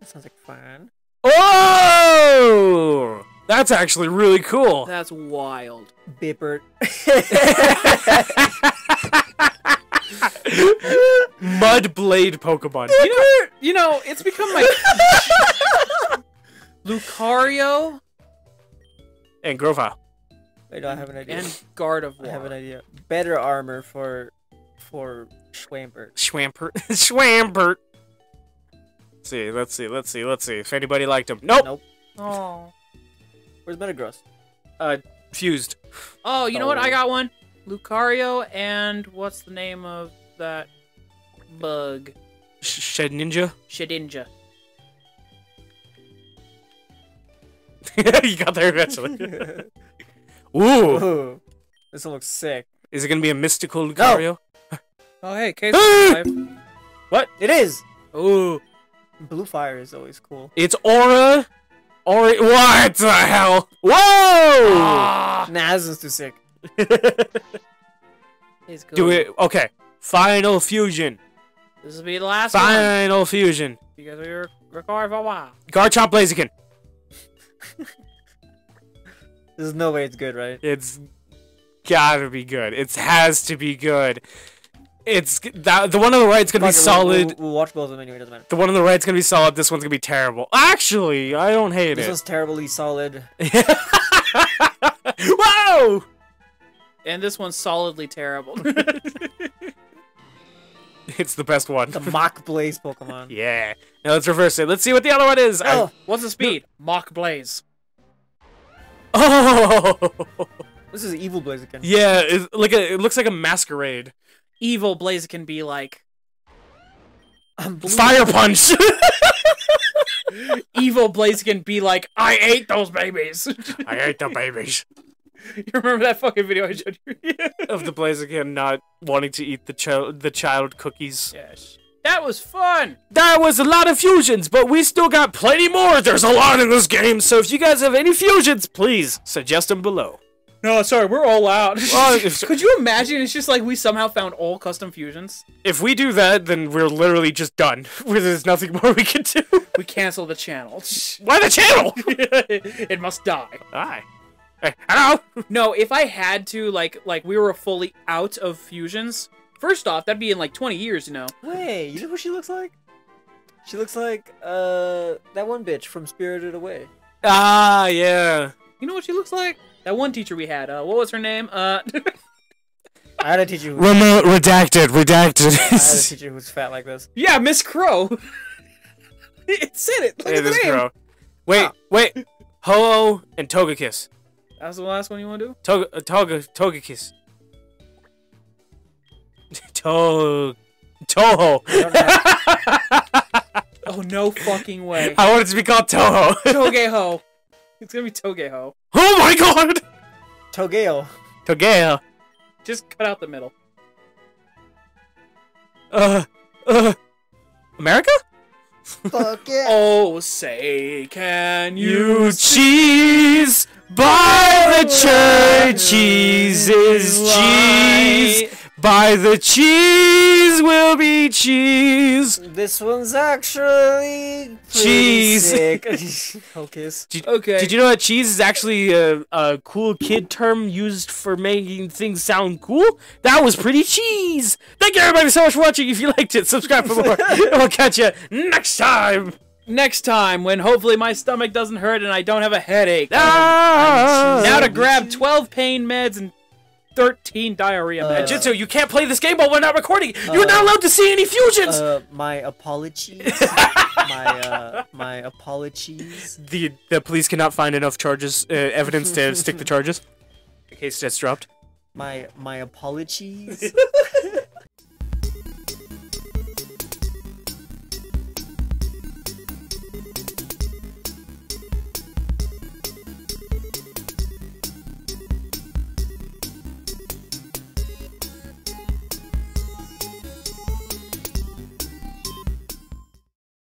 that sounds like fun. Oh, that's actually really cool. That's wild. Bippert. Mud Blade Pokemon. You know, you know, it's become like Lucario And Grovyle. Wait, no, I have an idea. and Gardevoir. I have an idea. Better armor for for Schwampert. Schwampert. Schwampert. Let's see, let's see, let's see, let's see if anybody liked him. Nope. Nope. Oh. Where's Metagross? Uh, fused. Oh, you know what? I Oh. got one. Lucario and what's the name of that bug? Shed Ninja. Shed Ninja. Shedinja. you got there eventually. Ooh. Ooh, this one looks sick. Is it gonna be a mystical Lucario? Oh, hey, case What? It is. Ooh. Blue fire is always cool. It's Aura. Aura. What the hell? Whoa! Ah, Nah, this is too sick. it's good. Do it. Okay. Final fusion. This will be the last one. Final fusion. Because we were recording for a while. Garchomp Blaziken. There's no way it's good, right? It's gotta be good. It has to be good. It's that the one on the right's gonna be it, solid. We'll, we'll watch both of them anyway. Doesn't matter. The one on the right's gonna be solid. This one's gonna be terrible. Actually, I don't hate This it. This one's terribly solid. Whoa! And this one's solidly terrible. It's the best one. The Mach Blaze Pokemon. yeah. Now let's reverse it. Let's see what the other one is. I- Oh, What's the speed? Mach Blaze. oh! this is Evil Blaziken. yeah. It's like a, it looks like a masquerade. Evil Blaziken be like. Fire punch. Evil Blaziken be like, I ate those babies. I ate the babies. you remember that fucking video I showed you? Of the Blaziken not wanting to eat the child the child cookies. yes. That was fun. That was a lot of fusions, but we still got plenty more. There's a lot in this game, so if you guys have any fusions, please suggest them below. No, sorry, we're all out. Well, if- Could you imagine? It's just like we somehow found all custom fusions. If we do that, then we're literally just done. Where there's nothing more we can do. We cancel the channel. Why the channel? it must die. Hi. Hey, hello. No, if I had to, like, like we were fully out of fusions. First off, that'd be in like 20 years, you know. Wait, you know who she looks like? She looks like uh that one bitch from Spirited Away. Ah, yeah. You know what she looks like? That one teacher we had. Uh, what was her name? Uh, I had a teacher who I Remote redacted. had a teacher who was fat like this. yeah, Miss Crow. it said it. Look Hey, at the name. girl. Wait, Ah. wait. Ho and Togekiss. That's the last one you want to do? Toga, uh, Toga, Togekiss. To, Toho. Oh no fucking way. I want it to be called Toho. Togeho. It's gonna be Togeho. oh my god. Togeo. Togea. Just cut out the middle. Uh, uh, America? Fuck yeah. Oh, say, can you? You cheese by the church. Cheese is cheese. By the cheese will be cheese. This one's actually pretty Cheese. sick. Hocus. Did, Okay. Did you know that cheese is actually a, a cool kid term used for making things sound cool? That was pretty cheese. Thank you everybody so much for watching. If you liked it, subscribe for more. and we'll catch you next time. Next time, when hopefully my stomach doesn't hurt and I don't have a headache. Ah! now to grab 12 pain meds and 13 diarrhea Uh. Jitsu, you can't play this game while we're not recording. You're Uh, not allowed to see any fusions. Uh, my apologies. my uh, my apologies. the the police cannot find enough charges, uh, evidence to stick the charges. In case that's dropped. My my apologies.